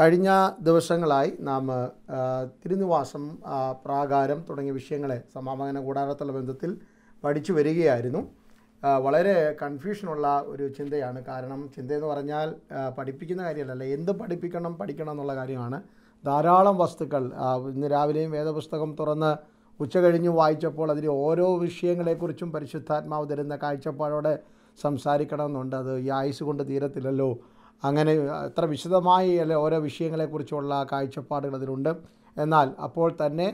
കഴിഞ്ഞ ദിവസങ്ങളായി നാം തിരുനിവാസം പ്രാകാരം തുടങ്ങിയ വിഷയങ്ങളെ സമാപന കൂടാരത്തുള്ള ബന്ധത്തിൽ പഠിച്ചു വരികയായിരുന്നു. വളരെ കൺഫ്യൂഷനുള്ള ഒരു ചിന്തയാണ്. കാരണം ചിന്തയെന്ന് പറഞ്ഞാൽ പഠിപ്പിക്കുന്ന കാര്യമല്ല. എന്ത് പഠിപ്പിക്കണം പഠിക്കണം എന്നുള്ള കാര്യമാണ്. ധാരാളം വസ്തുക്കൾ ഇന്ന് രാവിലെയും വേദപുസ്തകം തുറന്ന് ഉച്ച കഴിഞ്ഞ് വായിച്ചപ്പോൾ അതിലെ ഓരോ വിഷയങ്ങളെക്കുറിച്ചും പരിശുദ്ധാത്മാവ് തരുന്ന കാഴ്ചപ്പാടോടെ സംസാരിക്കണമെന്നുണ്ട്. അത് ഈ ആയുസ് കൊണ്ട് തീരത്തില്ലല്ലോ. അങ്ങനെ അത്ര വിശദമായി അല്ലെ ഓരോ വിഷയങ്ങളെക്കുറിച്ചുള്ള കാഴ്ചപ്പാടുകൾ അതിലുണ്ട്. എന്നാൽ അപ്പോൾ തന്നെ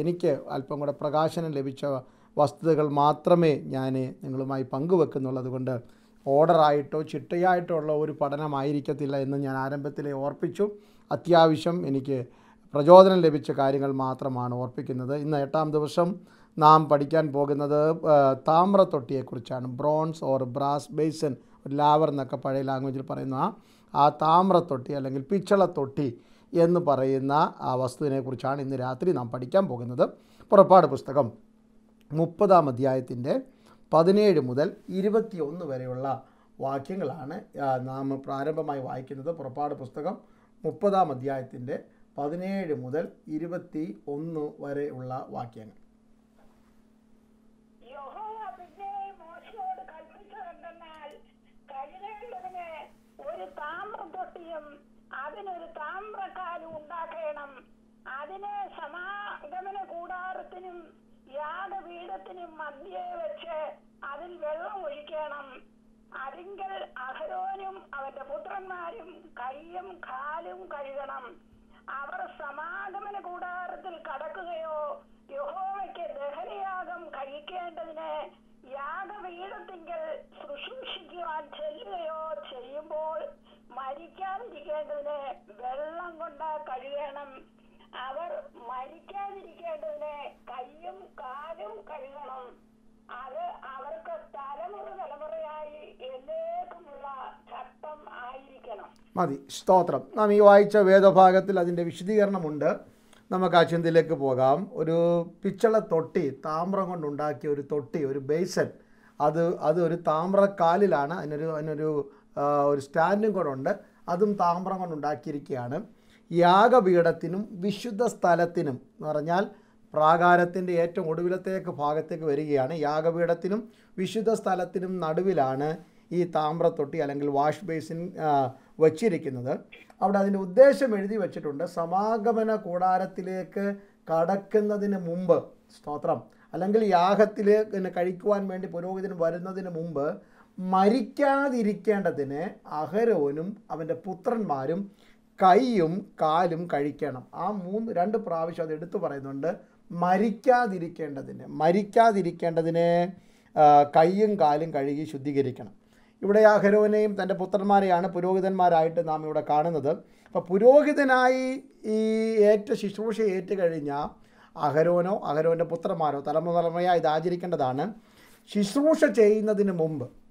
എനിക്ക് അല്പം കൂടെ പ്രകാശനം ലഭിച്ച വസ്തുതകൾ മാത്രമേ ഞാൻ നിങ്ങളുമായി പങ്കുവെക്കുന്നുള്ളത് കൊണ്ട് ഓർഡറായിട്ടോ ചിട്ടയായിട്ടോ ഉള്ള ഒരു പഠനമായിരിക്കത്തില്ല എന്ന് ഞാൻ ആരംഭത്തിലെ ഓർപ്പിച്ചു. അത്യാവശ്യം എനിക്ക് പ്രചോദനം ലഭിച്ച കാര്യങ്ങൾ മാത്രമാണ് ഓർപ്പിക്കുന്നത്. ഇന്ന് എട്ടാം ദിവസം നാം പഠിക്കാൻ പോകുന്നത് താമ്രത്തൊട്ടിയെക്കുറിച്ചാണ്. Bronze or brass basin laver എന്നൊക്കെ പഴയ ലാംഗ്വേജിൽ പറയുന്ന ആ- താമ്രത്തൊട്ടി അല്ലെങ്കിൽ പിച്ചളത്തൊട്ടി എന്ന് പറയുന്ന ആ വസ്തുവിനെക്കുറിച്ചാണ് ഇന്ന് രാത്രി നാം പഠിക്കാൻ പോകുന്നത്. പുറപ്പാട് പുസ്തകം മുപ്പതാം അധ്യായത്തിന്റെ പതിനേഴ് മുതൽ ഇരുപത്തിയൊന്ന് വരെയുള്ള വാക്യങ്ങളാണ് നാം പ്രാരംഭമായി വായിക്കുന്നത്. പുറപ്പാട് പുസ്തകം മുപ്പതാം അധ്യായത്തിന്റെ പതിനേഴ് മുതൽ ഇരുപത്തി ഒന്ന് വരെയുള്ള വാക്യങ്ങൾ. താമ്രത്തൊട്ടിയും അതിനൊരു താമ്രക്കാലും ഉണ്ടാക്കണം. അതിനെ സമാഗമന കൂടാരത്തിനും യാഗപീഠത്തിനും മധ്യേ വെച്ച് അതിൽ വെള്ളം ഒഴിക്കണം. അതിങ്കൽ അഹരോനും അവന്റെ പുത്രന്മാരും കൈയും കാലും കഴുകണം. അവർ സമാഗമന കൂടാരത്തിൽ കടക്കുകയോ യഹോവയ്ക്ക് ദഹനയാഗം കഴിക്കേണ്ടതിന് യാഗപീഠത്തിങ്കൽ ശുശ്രൂഷിക്കുവാൻ ചെല്ലുകയോ ചെയ്യുമ്പോൾ മരിക്കാതിരിക്കേണ്ടതിന് വെള്ളം കൊണ്ട് കഴുകണം. അവർ മരിക്കാതിരിക്കേണ്ടതിന് കൈയും കാലും കഴുകണം. അത് അവർക്ക് തലമുറ തലമുറയായി എന്നേക്കുമുള്ള ചട്ടം ആയിരിക്കണം. മതി. സ്തോത്രം. നാം ഈ വായിച്ച വേദഭാഗത്തിൽ അതിന്റെ വിശദീകരണമുണ്ട്. നമുക്ക് ആ ചിന്തയിലേക്ക് പോകാം. ഒരു പിച്ചള തൊട്ടി താമ്രം കൊണ്ടുണ്ടാക്കിയ ഒരു തൊട്ടി ഒരു ബേസൻ. അത് അത് ഒരു താമ്രക്കാലിലാണ്. അതിനൊരു അതിനൊരു ഒരു സ്റ്റാൻഡും കൂടെ ഉണ്ട്. അതും താമ്രം കൊണ്ടുണ്ടാക്കിയിരിക്കുകയാണ് യാഗപീഠത്തിനും വിശുദ്ധ സ്ഥലത്തിനും എന്ന് പറഞ്ഞാൽ പ്രാകാരത്തിന്റെ ഏറ്റവും ഒടുവിലത്തേക്ക് ഭാഗത്തേക്ക് വരികയാണ്. യാഗപീഠത്തിനും വിശുദ്ധ സ്ഥലത്തിനും നടുവിലാണ് ഈ താമ്രത്തൊട്ടി അല്ലെങ്കിൽ വാഷ് ബേസിൻ വച്ചിരിക്കുന്നത്. അവിടെ അതിന്റെ ഉദ്ദേശം എഴുതി വച്ചിട്ടുണ്ട്. സമാഗമന കൂടാരത്തിലേക്ക് കടക്കുന്നതിന് മുമ്പ് സ്തോത്രം അല്ലെങ്കിൽ യാഗത്തിൽ കഴിക്കുവാൻ വേണ്ടി പുരോഹിതൻ വരുന്നതിന് മുമ്പ് മരിക്കാതിരിക്കേണ്ടതിന് അഹരോനും അവന്റെ പുത്രന്മാരും കൈയും കാലും കഴിക്കണം. ആ മൂന്ന് രണ്ട് പ്രാവശ്യം അത് എടുത്തു പറയുന്നുണ്ട്. മരിക്കാതിരിക്കേണ്ടതിന് മരിക്കാതിരിക്കേണ്ടതിന് കൈയും കാലും കഴുകി ശുദ്ധീകരിക്കണം. ഇവിടെ അഹരോനെയും തന്റെ പുത്രന്മാരെയാണ് പുരോഹിതന്മാരായിട്ട് നാം ഇവിടെ കാണുന്നത്. അപ്പോൾ പുരോഹിതനായി ഈ ഏറ്റ ശുശ്രൂഷ ഏറ്റു കഴിഞ്ഞാൽ അഹരോനോ അഹരോന്റെ പുത്രന്മാരോ തലമുറ തലമുറയായി ഇത് ആചരിക്കേണ്ടതാണ്. ശുശ്രൂഷ ചെയ്യുന്നതിന് മുമ്പ്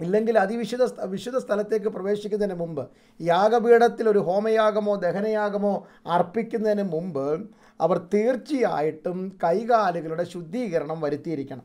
ഇല്ലെങ്കിൽ അതിവിശുദ്ധ വിശുദ്ധ സ്ഥലത്തേക്ക് പ്രവേശിക്കുന്നതിന് മുമ്പ് യാഗപീഠത്തിൽ ഒരു ഹോമയാഗമോ ദഹനയാഗമോ അർപ്പിക്കുന്നതിന് മുമ്പ് അവർ തീർച്ചയായിട്ടും കൈകാലുകളുടെ ശുദ്ധീകരണം വരുത്തിയിരിക്കണം.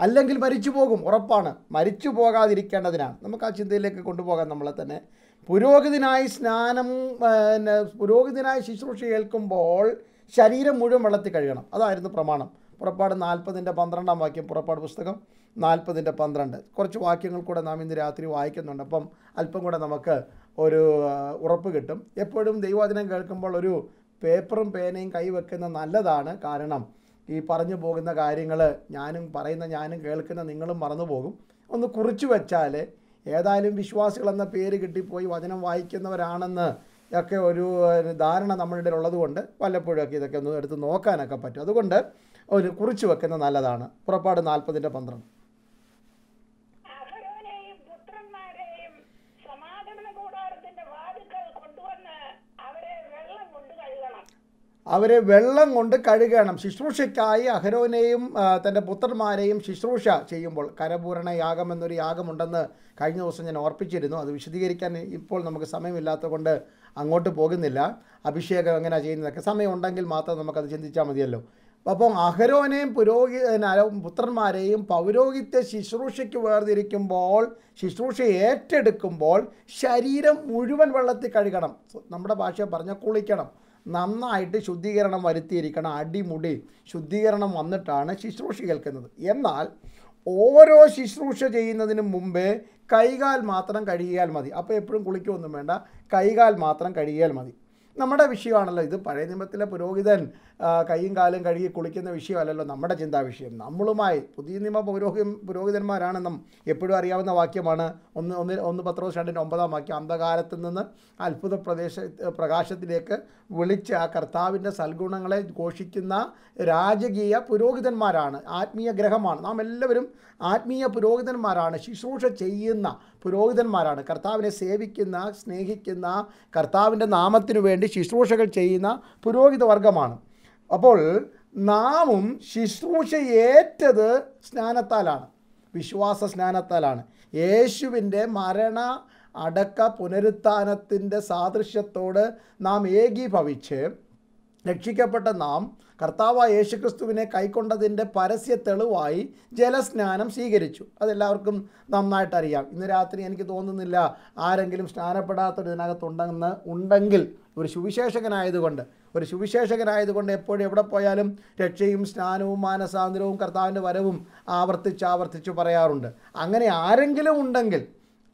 അല്ലെങ്കിൽ മരിച്ചു പോകും ഉറപ്പാണ്. മരിച്ചു പോകാതിരിക്കേണ്ടതിനാണ്. നമുക്ക് ആ ചിന്തയിലേക്ക് കൊണ്ടുപോകാം നമ്മളെ തന്നെ. പുരോഹിതനായി സ്നാനം പിന്നെ പുരോഹിതനായി ശുശ്രൂഷ ഏൽക്കുമ്പോൾ ശരീരം മുഴുവൻ വെള്ളത്തിൽ കഴുകണം. അതായിരുന്നു പ്രമാണം. പുറപ്പാട് നാൽപ്പതിന്റെ പന്ത്രണ്ടാം വാക്യം പുറപ്പാട് പുസ്തകം. നാൽപ്പതിന്റെ പന്ത്രണ്ട്. കുറച്ച് വാക്യങ്ങൾ കൂടെ നാം ഇന്ന് രാത്രി വായിക്കുന്നുണ്ട്. അപ്പം അല്പം കൂടെ നമുക്ക് ഒരു ഉറപ്പ് കിട്ടും. എപ്പോഴും ദൈവവചനം കേൾക്കുമ്പോൾ ഒരു പേപ്പറും പേനയും കൈവെക്കുന്നത് നല്ലതാണ്. കാരണം ഈ പറഞ്ഞു പോകുന്ന കാര്യങ്ങൾ ഞാനും പറയുന്ന ഞാനും കേൾക്കുന്ന നിങ്ങളും മറന്നു പോകും. ഒന്ന് കുറിച്ചു വെച്ചാൽ ഏതായാലും വിശ്വാസികൾ എന്ന പേര് കിട്ടിപ്പോയി വചനം വായിക്കുന്നവരാണെന്ന് ഒക്കെ ഒരു ധാരണ നമ്മളുടെ ഉള്ളതുകൊണ്ട് വല്ലപ്പോഴൊക്കെ ഇതൊക്കെ ഒന്ന് എടുത്ത് നോക്കാനൊക്കെ പറ്റും. അതുകൊണ്ട് ഒരു കുറിച്ചു വെക്കുന്നത് നല്ലതാണ്. പുറപ്പാട് നാൽപ്പതിന്റെ പന്ത്രണ്ട് അഹരോനെയും പുത്രന്മാരെയും സമാഗമന കൂടാരത്തിന്റെ വാതുക്കൽ കൊണ്ടുവന്ന് അവരെ വെള്ളം കൊണ്ട് കഴുകണം അവരെ വെള്ളം കൊണ്ട് കഴുകണം. ശുശ്രൂഷയ്ക്കായി അഹരോനെയും തന്റെ പുത്രന്മാരെയും ശുശ്രൂഷ ചെയ്യുമ്പോൾ കരപൂരണ യാഗം എന്നൊരു യാഗമുണ്ടെന്ന് കഴിഞ്ഞ ദിവസം ഞാൻ ഓർപ്പിച്ചിരുന്നു. അത് വിശദീകരിക്കാൻ ഇപ്പോൾ നമുക്ക് സമയമില്ലാത്തതുകൊണ്ട് അങ്ങോട്ട് പോകുന്നില്ല. അഭിഷേകം എങ്ങനെയാണ് ചെയ്യുന്നതൊക്കെ സമയമുണ്ടെങ്കിൽ മാത്രം നമുക്കത് ചിന്തിച്ചാൽ മതിയല്ലോ. അപ്പം അഹരോനെയും പുരോഹി പുത്രന്മാരെയും പൗരോഹിത്യ ശുശ്രൂഷയ്ക്ക് വേർതിരിക്കുമ്പോൾ ശുശ്രൂഷ ഏറ്റെടുക്കുമ്പോൾ ശരീരം മുഴുവൻ വെള്ളത്തിൽ കഴുകണം. നമ്മുടെ ഭാഷ പറഞ്ഞ കുളിക്കണം. നന്നായിട്ട് ശുദ്ധീകരണം വരുത്തിയിരിക്കണം. അടിമുടി ശുദ്ധീകരണം വന്നിട്ടാണ് ശുശ്രൂഷ കേൾക്കുന്നത്. എന്നാൽ ഓരോ ശുശ്രൂഷ ചെയ്യുന്നതിന് മുമ്പേ കൈകാൽ മാത്രം കഴുകിയാൽ മതി. അപ്പോൾ എപ്പോഴും കുളിക്കൊന്നും വേണ്ട. കൈകാൽ മാത്രം കഴുകിയാൽ മതി. നമ്മുടെ വിഷയമാണല്ലോ. ഇത് പഴയ നിയമത്തിലെ പുരോഹിതൻ കൈയും കാലും കഴുകി കുളിക്കുന്ന വിഷയമല്ലല്ലോ നമ്മുടെ ചിന്താ വിഷയം. നമ്മളുമായി പുതിയ നിയമ പുരോഹി പുരോഹിതന്മാരാണെന്നും എപ്പോഴും അറിയാവുന്ന വാക്യമാണ് ഒന്ന് ഒന്ന് ഒന്ന് പത്രോസ് രണ്ടിന്റെ ഒമ്പതാം വാക്യം. അന്ധകാരത്തിൽ നിന്ന് അത്ഭുത പ്രദേശ പ്രകാശത്തിലേക്ക് വിളിച്ച് ആ കർത്താവിന്റെ സൽഗുണങ്ങളെ ഘോഷിക്കുന്ന രാജകീയ പുരോഹിതന്മാരാണ്. ആത്മീയ ഗ്രഹമാണ്. നാം എല്ലാവരും ആത്മീയ പുരോഹിതന്മാരാണ്. ശുശ്രൂഷ ചെയ്യുന്ന പുരോഹിതന്മാരാണ്. കർത്താവിനെ സേവിക്കുന്ന സ്നേഹിക്കുന്ന കർത്താവിന്റെ നാമത്തിനു വേണ്ടി ശുശ്രൂഷകൾ ചെയ്യുന്ന പുരോഹിത വർഗമാണ് അപ്പോൾ നാമും ശുശ്രൂഷ ഏറ്റത് സ്നാനത്താലാണ്. വിശ്വാസ സ്നാനത്താലാണ്. യേശുവിന്റെ മരണ അടക്ക പുനരുത്ഥാനത്തിന്റെ സാദൃശ്യത്തോട് നാം ഏകീഭവിച്ച് രക്ഷിക്കപ്പെട്ട നാം കർത്താവായ യേശുക്രിസ്തുവിനെ കൈക്കൊണ്ടതിന്റെ പരസ്യ തെളിവായി ജലസ്നാനം സ്വീകരിച്ചു. അതെല്ലാവർക്കും നന്നായിട്ട് അറിയാം. ഇന്ന് രാത്രി എനിക്ക് തോന്നുന്നില്ല ആരെങ്കിലും സ്നാനപ്പെടാത്തൊരു ഇതിനകത്തുണ്ടെന്ന് ഉണ്ടെങ്കിൽ ഒരു സുവിശേഷകനായതുകൊണ്ട് ഒരു സുവിശേഷകനായതുകൊണ്ട് എപ്പോഴും എവിടെ പോയാലും രക്ഷയും സ്നാനവും മാനസാന്തരവും കർത്താവിന്റെ വരവും ആവർത്തിച്ച് ആവർത്തിച്ച് പറയാറുണ്ട്. അങ്ങനെ ആരെങ്കിലും ഉണ്ടെങ്കിൽ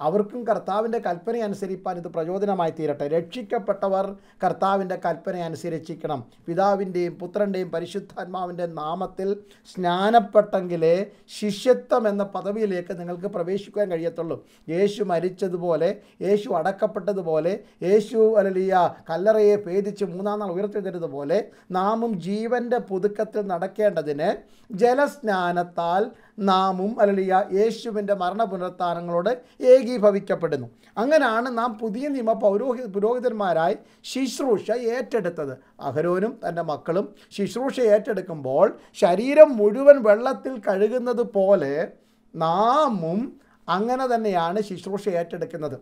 അവർക്കും കർത്താവിന്റെ കൽപ്പന അനുസരിപ്പാൻ ഇത് പ്രചോദനമായി തീരട്ടെ. രക്ഷിക്കപ്പെട്ടവർ കർത്താവിന്റെ കൽപ്പന അനുസരിച്ചിരിക്കണം പിതാവിന്റെയും പുത്രന്റെയും പരിശുദ്ധാത്മാവിന്റെ നാമത്തിൽ സ്നാനപ്പെട്ടെങ്കിലേ ശിഷ്യത്വം എന്ന പദവിയിലേക്ക് നിങ്ങൾക്ക് പ്രവേശിക്കാൻ കഴിയത്തുള്ളൂ. യേശു മരിച്ചതുപോലെ യേശു അടക്കപ്പെട്ടതുപോലെ യേശു അലലിയ കല്ലറയെ ഭേദിച്ച് മൂന്നാം നാൾ ഉയർത്തിയതുപോലെ നാമും ജീവന്റെ പുതുക്കത്തിൽ നടക്കേണ്ടതിന് ജലസ്നാനത്താൽ നാമും അലലിയ യേശുവിന്റെ മരണ പുനരുത്ഥാനങ്ങളോട് ഏകീഭവിക്കപ്പെടുന്നു. അങ്ങനെയാണ് നാം പുതിയ നിയമ പൗരോഹി പുരോഹിതന്മാരായി ശുശ്രൂഷ ഏറ്റെടുത്തത്. അഹരോനും തന്റെ മക്കളും ശുശ്രൂഷ ഏറ്റെടുക്കുമ്പോൾ ശരീരം മുഴുവൻ വെള്ളത്തിൽ കഴുകുന്നത് പോലെ നാമും അങ്ങനെ തന്നെയാണ് ശുശ്രൂഷ ഏറ്റെടുക്കുന്നത്.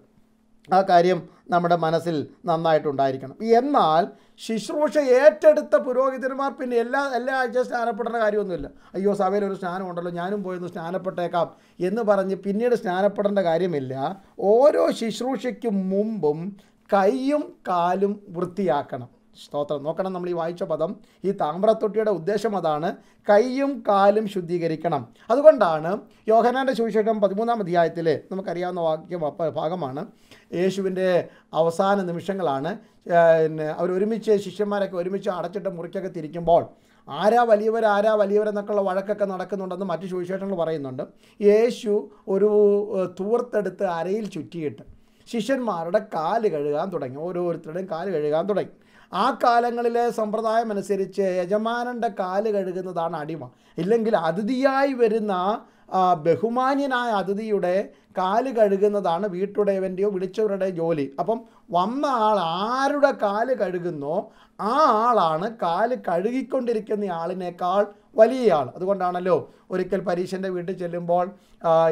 ആ കാര്യം നമ്മുടെ മനസ്സിൽ നന്നായിട്ടുണ്ടായിരിക്കണം. എന്നാൽ ശുശ്രൂഷ ഏറ്റെടുത്ത പുരോഹിതന്മാർ പിന്നെ എല്ലാ എല്ലാ ആഴ്ച സ്നാനപ്പെടേണ്ട കാര്യമൊന്നുമില്ല. അയ്യോ സഭയിൽ ഒരു സ്നാനം ഉണ്ടല്ലോ ഞാനും പോയൊന്ന് സ്നാനപ്പെട്ടേക്കാം എന്ന് പറഞ്ഞ് പിന്നീട് സ്നാനപ്പെടേണ്ട കാര്യമില്ല. ഓരോ ശുശ്രൂഷയ്ക്കും മുമ്പും കൈയും കാലും വൃത്തിയാക്കണം. സ്തോത്രം. നോക്കണം നമ്മൾ ഈ വായിച്ച പദം. ഈ താമ്രത്തൊട്ടിയുടെ ഉദ്ദേശം അതാണ് കൈയും കാലും ശുദ്ധീകരിക്കണം. അതുകൊണ്ടാണ് യോഹനാന്റെ സുവിശേഷം പതിമൂന്നാം അധ്യായത്തിൽ നമുക്കറിയാവുന്ന വാക്യം ഭാഗമാണ്. യേശുവിന്റെ അവസാന നിമിഷങ്ങളാണ്. പിന്നെ അവർ ഒരുമിച്ച് ശിഷ്യന്മാരൊക്കെ ഒരുമിച്ച് അടച്ചിട്ട മുറിക്കൊക്കെ തിരിക്കുമ്പോൾ ആരാ വലിയവർ ആരാ വലിയവരെന്നൊക്കെയുള്ള വഴക്കൊക്കെ നടക്കുന്നുണ്ടെന്ന് മറ്റു സുവിശേഷങ്ങൾ പറയുന്നുണ്ട്. യേശു ഒരു തൂർത്തെടുത്ത് അരയിൽ ചുറ്റിയിട്ട് ശിഷ്യന്മാരുടെ കാൽ കഴുകാൻ തുടങ്ങി. ഓരോരുത്തരുടെയും കാൽ കഴുകാൻ തുടങ്ങി. ആ കാലങ്ങളിലെ സമ്പ്രദായം അനുസരിച്ച് യജമാനന്റെ കാൽ കഴുകുന്നതാണ് അടിമ. ഇല്ലെങ്കിൽ അതിഥിയായി വരുന്ന ബഹുമാന്യനായ അതിഥിയുടെ കാൽ കഴുകുന്നതാണ് വീട്ടുടയവന്റെയോ വിളിച്ചവരുടെ ജോലി. അപ്പം വന്ന ആൾ ആരുടെ കാൽ കഴുകുന്നോ ആ ആളാണ് കാൽ കഴുകിക്കൊണ്ടിരിക്കുന്ന ആളിനേക്കാൾ വലിയ ആൾ അതുകൊണ്ടാണല്ലോ ഒരിക്കൽ പരീശന്റെ വീട്ടിൽ ചെല്ലുമ്പോൾ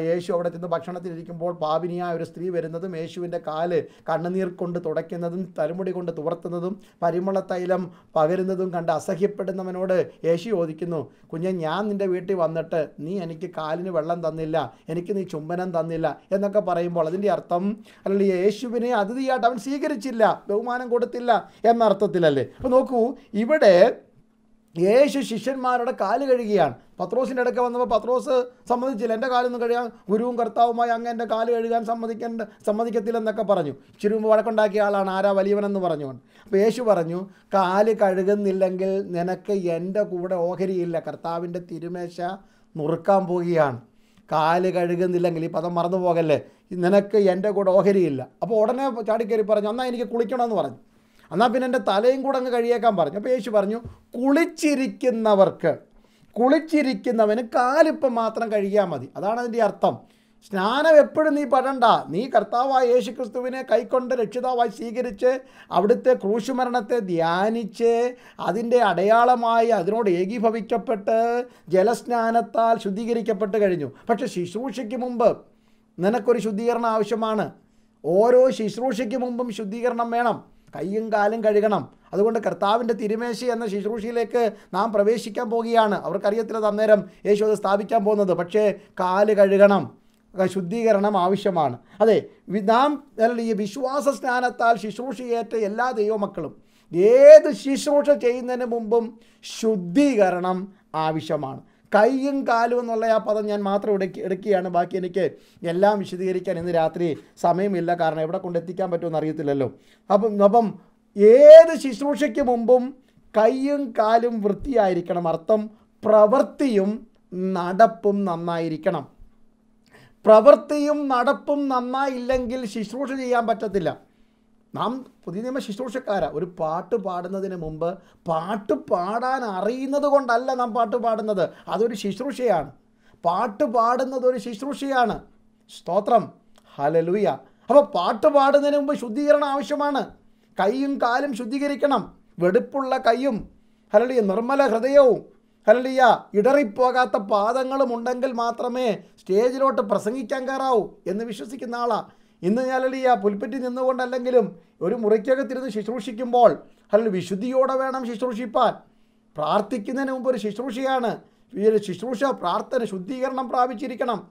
യേശു അവിടെ ചെന്ന് ഭക്ഷണത്തിലിരിക്കുമ്പോൾ പാപിനിയായ ഒരു സ്ത്രീ വരുന്നതും യേശുവിന്റെ കാൽ കണ്ണുനീർ കൊണ്ട് തുടയ്ക്കുന്നതും തലമുടി കൊണ്ട് തുവർത്തുന്നതും പരിമള തൈലം പകരുന്നതും കണ്ട് അസഹ്യപ്പെടുന്നവനോട് യേശു ചോദിക്കുന്നു കുഞ്ഞെ ഞാൻ നിന്റെ വീട്ടിൽ വന്നിട്ട് നീ എനിക്ക് കാലിന് വെള്ളം തന്നില്ല എനിക്ക് നീ ചുംബനം തന്നില്ല എന്നൊക്കെ പറയുമ്പോൾ അതിന്റെ അർത്ഥം അല്ലെങ്കിൽ യേശുവിനെ അതിഥിയായിട്ട് അവൻ സ്വീകരിച്ചില്ല ബഹുമാനം കൊടുത്തില്ല എന്ന അർത്ഥത്തിലല്ലേ അപ്പോൾ നോക്കൂ ഇവിടെ യേശു ശിഷ്യന്മാരുടെ കാൽ കഴുകിയാണ്. പത്രോസിന്റെ ഇടയ്ക്ക് വന്നപ്പോൾ പത്രോസ് സമ്മതിച്ചില്ല. എന്റെ കാലൊന്നും കഴുകാൻ ഗുരുവും കർത്താവുമായി അങ്ങ് എന്റെ കാൽ കഴുകാൻ സമ്മതിക്കേണ്ട സമ്മതിക്കത്തില്ലെന്നൊക്കെ പറഞ്ഞു. ഇച്ചിരി മുമ്പ് വഴക്കുണ്ടാക്കിയ ആളാണ് ആരാ വലിയവനെന്ന് പറഞ്ഞുകൊണ്ട്. അപ്പോൾ യേശു പറഞ്ഞു കാൽ കഴുകുന്നില്ലെങ്കിൽ നിനക്ക് എന്റെ കൂടെ ഓഹരിയില്ല. കർത്താവിന്റെ തിരുമേശ നുറുക്കാൻ പോവുകയാണ്. കാൽ കഴുകുന്നില്ലെങ്കിൽ ഈ പദം മറന്നു പോകല്ലേ നിനക്ക് എന്റെ കൂടെ ഓഹരിയില്ല. അപ്പോൾ ഉടനെ ചാടിക്കയറി പറഞ്ഞു എന്നാൽ എനിക്ക് കുളിക്കണമെന്ന് പറഞ്ഞു. എന്നാൽ പിന്നെ എന്റെ തലയും കൂടെ അങ്ങ് കഴിയേക്കാൻ പറഞ്ഞു. അപ്പോൾ യേശു പറഞ്ഞു കുളിച്ചിരിക്കുന്നവർക്ക് കുളിച്ചിരിക്കുന്നവന് കാലിപ്പം മാത്രം കഴിയാൽ മതി. അതാണ് അതിന്റെ അർത്ഥം. സ്നാനം എപ്പോഴും നീ പടണ്ട. നീ കർത്താവായ യേശു ക്രിസ്തുവിനെ കൈക്കൊണ്ട് രക്ഷിതാവായി സ്വീകരിച്ച് അവിടുത്തെ ക്രൂശുമരണത്തെ ധ്യാനിച്ച് അതിന്റെ അടയാളമായി അതിനോട് ഏകീഭവിക്കപ്പെട്ട് ജലസ്നാനത്താൽ ശുദ്ധീകരിക്കപ്പെട്ട് കഴിഞ്ഞു. പക്ഷേ ശുശ്രൂഷയ്ക്ക് മുമ്പ് നിനക്കൊരു ശുദ്ധീകരണം ആവശ്യമാണ്. ഓരോ ശുശ്രൂഷയ്ക്ക് മുമ്പും ശുദ്ധീകരണം വേണം. കയ്യും കാലും കഴുകണം. അതുകൊണ്ട് കർത്താവിന്റെ തിരുമേശി എന്ന ശുശ്രൂഷയിലേക്ക് നാം പ്രവേശിക്കാൻ പോവുകയാണ് അവർക്കറിയത്തില്ല അന്നേരം യേശു അത് സ്ഥാപിക്കാൻ പോകുന്നത്. പക്ഷേ കാൽ കഴുകണം ശുദ്ധീകരണം ആവശ്യമാണ്. അതെ നാം ഈ വിശ്വാസ സ്നാനത്താൽ ശുശ്രൂഷയേറ്റ എല്ലാ ദൈവമക്കളും ഏത് ശുശ്രൂഷ ചെയ്യുന്നതിന് മുമ്പും ശുദ്ധീകരണം ആവശ്യമാണ്. കൈയും കാലും എന്നുള്ള ആ പദം ഞാൻ മാത്രം ഇടയ്ക്ക് എടുക്കുകയാണ്. ബാക്കി എനിക്ക് എല്ലാം വിശദീകരിക്കാൻ ഇന്ന് രാത്രി സമയമില്ല. കാരണം എവിടെ കൊണ്ടെത്തിക്കാൻ പറ്റുമെന്ന് അറിയത്തില്ലല്ലോ. അപ്പം അപ്പം ഏത് ശുശ്രൂഷയ്ക്ക് മുമ്പും കൈയും കാലും വൃത്തിയായിരിക്കണം. അർത്ഥം പ്രവൃത്തിയും നടപ്പും നന്നായിരിക്കണം. പ്രവൃത്തിയും നടപ്പും നന്നായില്ലെങ്കിൽ ശുശ്രൂഷ ചെയ്യാൻ പറ്റത്തില്ല. നാം പുതിയ നിയമ ശുശ്രൂഷക്കാരാ. ഒരു പാട്ട് പാടുന്നതിന് മുമ്പ് പാട്ട് പാടാൻ അറിയുന്നത് കൊണ്ടല്ല നാം പാട്ട് പാടുന്നത്. അതൊരു ശുശ്രൂഷയാണ്. പാട്ട് പാടുന്നത് ഒരു ശുശ്രൂഷയാണ്. സ്തോത്രം. ഹലലുയ അപ്പോൾ പാട്ട് പാടുന്നതിന് മുമ്പ് ശുദ്ധീകരണം ആവശ്യമാണ്. കൈയും കാലും ശുദ്ധീകരിക്കണം. വെടുപ്പുള്ള കൈയും ഹലലിയ നിർമ്മല ഹൃദയവും ഹലലിയ ഇടറിപ്പോകാത്ത പാദങ്ങളും ഉണ്ടെങ്കിൽ മാത്രമേ സ്റ്റേജിലോട്ട് പ്രസംഗിക്കാൻ കയറാവൂ എന്ന് വിശ്വസിക്കുന്ന ആളാ. ഇന്ന് ഞാലലിയ പുൽപ്പറ്റി നിന്നുകൊണ്ടല്ലെങ്കിലും ഒരു മുറിക്കകത്തിരുന്ന് ശുശ്രൂഷിക്കുമ്പോൾ അല്ലെങ്കിൽ വിശുദ്ധിയോടെ വേണം ശുശ്രൂഷിപ്പാൻ. പ്രാർത്ഥിക്കുന്നതിന് മുമ്പ് ഒരു ശുശ്രൂഷയാണ്. ശുശ്രൂഷ പ്രാർത്ഥന ശുദ്ധീകരണം പ്രാപിച്ചിരിക്കണം.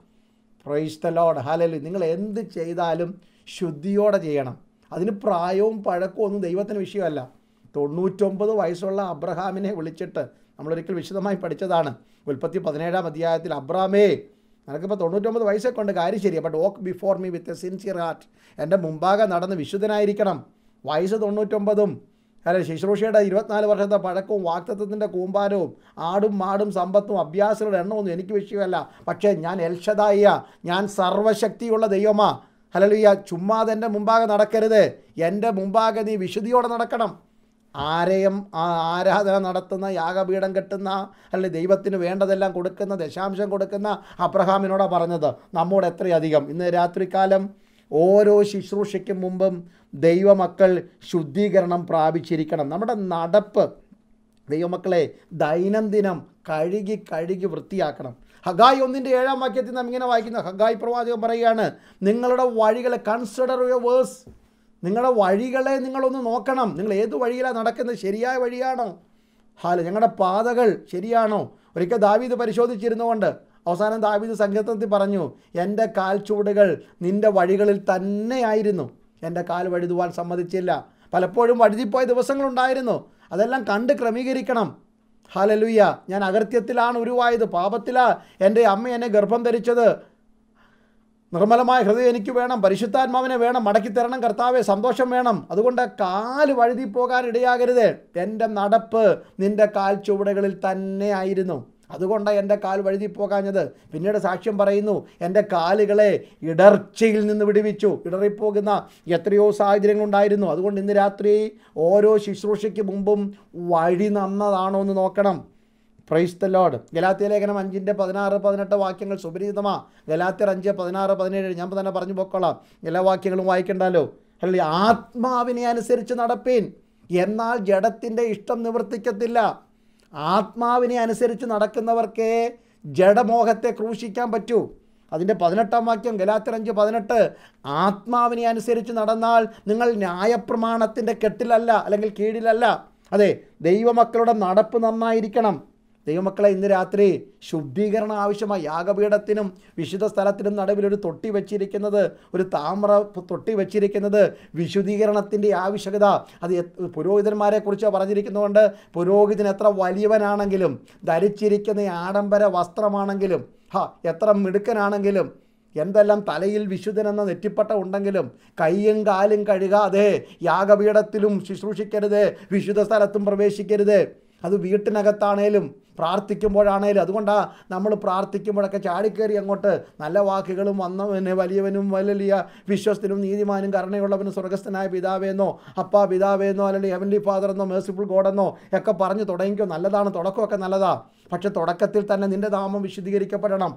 പ്രൈസ് ഹലലി നിങ്ങൾ എന്ത് ചെയ്താലും ശുദ്ധിയോടെ ചെയ്യണം. അതിന് പ്രായവും പഴക്കവും ഒന്നും ദൈവത്തിന് വിഷയമല്ല. തൊണ്ണൂറ്റൊമ്പത് വയസ്സുള്ള അബ്രഹാമിനെ വിളിച്ചിട്ട് നമ്മളൊരിക്കൽ വിശദമായി പഠിച്ചതാണ്. ഉൽപ്പത്തി പതിനേഴാം അധ്യായത്തിൽ അബ്രാമേ നിനക്കിപ്പോൾ തൊണ്ണൂറ്റൊമ്പത് വയസ്സൊക്കെ ഉണ്ട് കാര്യം ശരിയാണ് but walk before me with a sincere heart എന്റെ മുമ്പാകെ നടന്ന് വിശുദ്ധനായിരിക്കണം. വയസ്സ് തൊണ്ണൂറ്റൊമ്പതും അല്ലെ ശുശ്രൂഷയുടെ ഇരുപത്തിനാല് വർഷത്തെ പഴക്കവും വാക്തത്വത്തിന്റെ കൂമ്പാരവും ആടും മാടും സമ്പത്തും അഭ്യാസങ്ങളുടെ എണ്ണമൊന്നും എനിക്ക് വിഷയമല്ല. പക്ഷേ ഞാൻ എൽഷതായ ഞാൻ സർവശക്തിയുള്ള ദൈവമാ. ഹലലുയ്യ ചുമ്മാതെ എന്റെ മുമ്പാകെ നടക്കരുത്. എന്റെ മുമ്പാകെ നീ വിശുദ്ധിയോടെ നടക്കണം. ആരെയും ആരാധന നടത്തുന്ന യാഗപീഠം കെട്ടുന്ന അല്ലെങ്കിൽ ദൈവത്തിന് വേണ്ടതെല്ലാം കൊടുക്കുന്ന ദശാംശം കൊടുക്കുന്ന അബ്രഹാമിനോടാണ് പറഞ്ഞത്. നമ്മോട് എത്രയധികം? ഇന്ന് രാത്രികാലം ഓരോ ശുശ്രൂഷയ്ക്കും മുമ്പും ദൈവമക്കൾ ശുദ്ധീകരണം പ്രാപിച്ചിരിക്കണം. നമ്മുടെ നടപ്പ് ദൈവമക്കളെ ദൈനംദിനം കഴുകി കഴുകി വൃത്തിയാക്കണം. ഹഗായ് ഒന്നിന്റെ ഏഴാം വാക്യത്തിൽ നാം ഇങ്ങനെ വായിക്കുന്ന. ഹഗായ് പ്രവാചകം പറയുകയാണ് നിങ്ങളുടെ വഴികളെ കൺസിഡർ യുവർ വേഴ്സ് നിങ്ങളുടെ വഴികളെ നിങ്ങളൊന്ന് നോക്കണം. നിങ്ങൾ ഏത് വഴിയിലാണ് നടക്കുന്നത്? ശരിയായ വഴിയാണോ? ഹാൽ ഞങ്ങളുടെ പാതകൾ ശരിയാണോ? ഒരിക്കൽ ദാവീദ് പരിശോധിച്ചിരുന്നുകൊണ്ട് അവസാനം ദാവീദ് സംഗീതത്തിൽ പറഞ്ഞു എന്റെ കാൽച്ചുവടുകൾ നിന്റെ വഴികളിൽ തന്നെയായിരുന്നു. എന്റെ കാൽ വഴുതുവാൻ സമ്മതിച്ചില്ല. പലപ്പോഴും വഴുതിപ്പോയ ദിവസങ്ങളുണ്ടായിരുന്നു. അതെല്ലാം കണ്ട് ക്രമീകരിക്കണം. ഹാലലുയ്യ ഞാൻ അകൃത്യത്തിലാണ് ഉരുവായത്. പാപത്തിലാണ് എന്റെ അമ്മ എന്നെ ഗർഭം ധരിച്ചത്. നിർമ്മലമായ ഹൃദയം എനിക്ക് വേണം പരിശുദ്ധാത്മാവിനെ വേണം മടക്കി തരണം കർത്താവെ സന്തോഷം വേണം. അതുകൊണ്ട് കാൽ വഴുതി പോകാൻ ഇടയാകരുത്. എന്റെ നടപ്പ് നിന്റെ കാൽ ചുവടുകളിൽ തന്നെ ആയിരുന്നു. അതുകൊണ്ടാണ് എന്റെ കാൽ വഴുതി പോകാഞ്ഞത്. പിന്നീട് സാക്ഷ്യം പറയുന്നു എന്റെ കാലുകളെ ഇടർച്ചയിൽ നിന്ന് വിടുവിച്ചു. ഇടറിപ്പോകുന്ന എത്രയോ സാഹചര്യങ്ങളുണ്ടായിരുന്നു. അതുകൊണ്ട് ഇന്ന് രാത്രി ഓരോ ശുശ്രൂഷയ്ക്ക് മുമ്പും വഴി നന്നതാണോ എന്ന് നോക്കണം. പ്രൈസ് ദ ലോഡ് ഗലാത്തിയ ലേഖനം അഞ്ചിന്റെ പതിനാറ് പതിനെട്ട് വാക്യങ്ങൾ സുപരിചിതമാ. ഗലാത്തിയർ അഞ്ച് പതിനാറ് പതിനേഴ്. ഞാൻ തന്നെ പറഞ്ഞു പോക്കോളാം. എല്ലാ വാക്യങ്ങളും വായിക്കണ്ടല്ലോ. അല്ലെ ആത്മാവിനെ അനുസരിച്ച് നടപ്പീൻ. എന്നാൽ ജഡത്തിന്റെ ഇഷ്ടം നിവർത്തിക്കത്തില്ല. ആത്മാവിനെ അനുസരിച്ച് നടക്കുന്നവർക്കേ ജഡമോഹത്തെ ക്രൂശിക്കാൻ പറ്റൂ. അതിന്റെ പതിനെട്ടാം വാക്യം ഗലാത്തർ അഞ്ച് പതിനെട്ട്. ആത്മാവിനെ അനുസരിച്ച് നടന്നാൽ നിങ്ങൾ ന്യായപ്രമാണത്തിന്റെ കെട്ടിലല്ല അല്ലെങ്കിൽ കീഴിലല്ല. അതെ ദൈവമക്കളുടെ നടപ്പ് നന്നായിരിക്കണം. ദൈവമക്കളെ ഇന്ന് രാത്രി ശുദ്ധീകരണം ആവശ്യമായി യാഗപീഠത്തിനും വിശുദ്ധ സ്ഥലത്തിനും നടുവിൽ ഒരു തൊട്ടി വെച്ചിരിക്കുന്നത് ഒരു താമ്ര തൊട്ടി വെച്ചിരിക്കുന്നത് വിശുദ്ധീകരണത്തിന്റെ ആവശ്യകത. അത് എ- പുരോഹിതന്മാരെ കുറിച്ച് പറഞ്ഞിരിക്കുന്നതുകൊണ്ട് പുരോഹിതൻ എത്ര വലിയവനാണെങ്കിലും ധരിച്ചിരിക്കുന്ന ആഡംബര വസ്ത്രമാണെങ്കിലും ഹാ എത്ര മിടുക്കനാണെങ്കിലും എന്തെല്ലാം തലയിൽ വിശുദ്ധനെന്ന നെറ്റിപ്പട്ട ഉണ്ടെങ്കിലും കൈയും കാലും കഴുകാതെ യാഗപീഠത്തിലും ശുശ്രൂഷിക്കരുത് വിശുദ്ധ സ്ഥലത്തും പ്രവേശിക്കരുത്. അത് വീട്ടിനകത്താണേലും പ്രാർത്ഥിക്കുമ്പോഴാണേലും അതുകൊണ്ടാണ് നമ്മൾ പ്രാർത്ഥിക്കുമ്പോഴൊക്കെ ചാടിക്കേറി അങ്ങോട്ട് നല്ല വാക്കുകളും വന്നവന് വലിയവനും വലിയ വിശ്വസ്തനും നീതിമാനും കരുണയുള്ളവനും സ്വർഗസ്ഥനായ പിതാവേന്നോ അപ്പാ പിതാവേന്നോ അല്ലെങ്കിൽ ഹെവൻലി ഫാദർ എന്നോ മേഴ്സിഫുൾ ഗോഡെന്നോ ഒക്കെ പറഞ്ഞു തുടങ്ങിക്കോ. നല്ലതാണ് തുടക്കമൊക്കെ നല്ലതാണ് പക്ഷെ തുടക്കത്തിൽ തന്നെ നിന്റെ നാമം വിശുദ്ധീകരിക്കപ്പെടണം.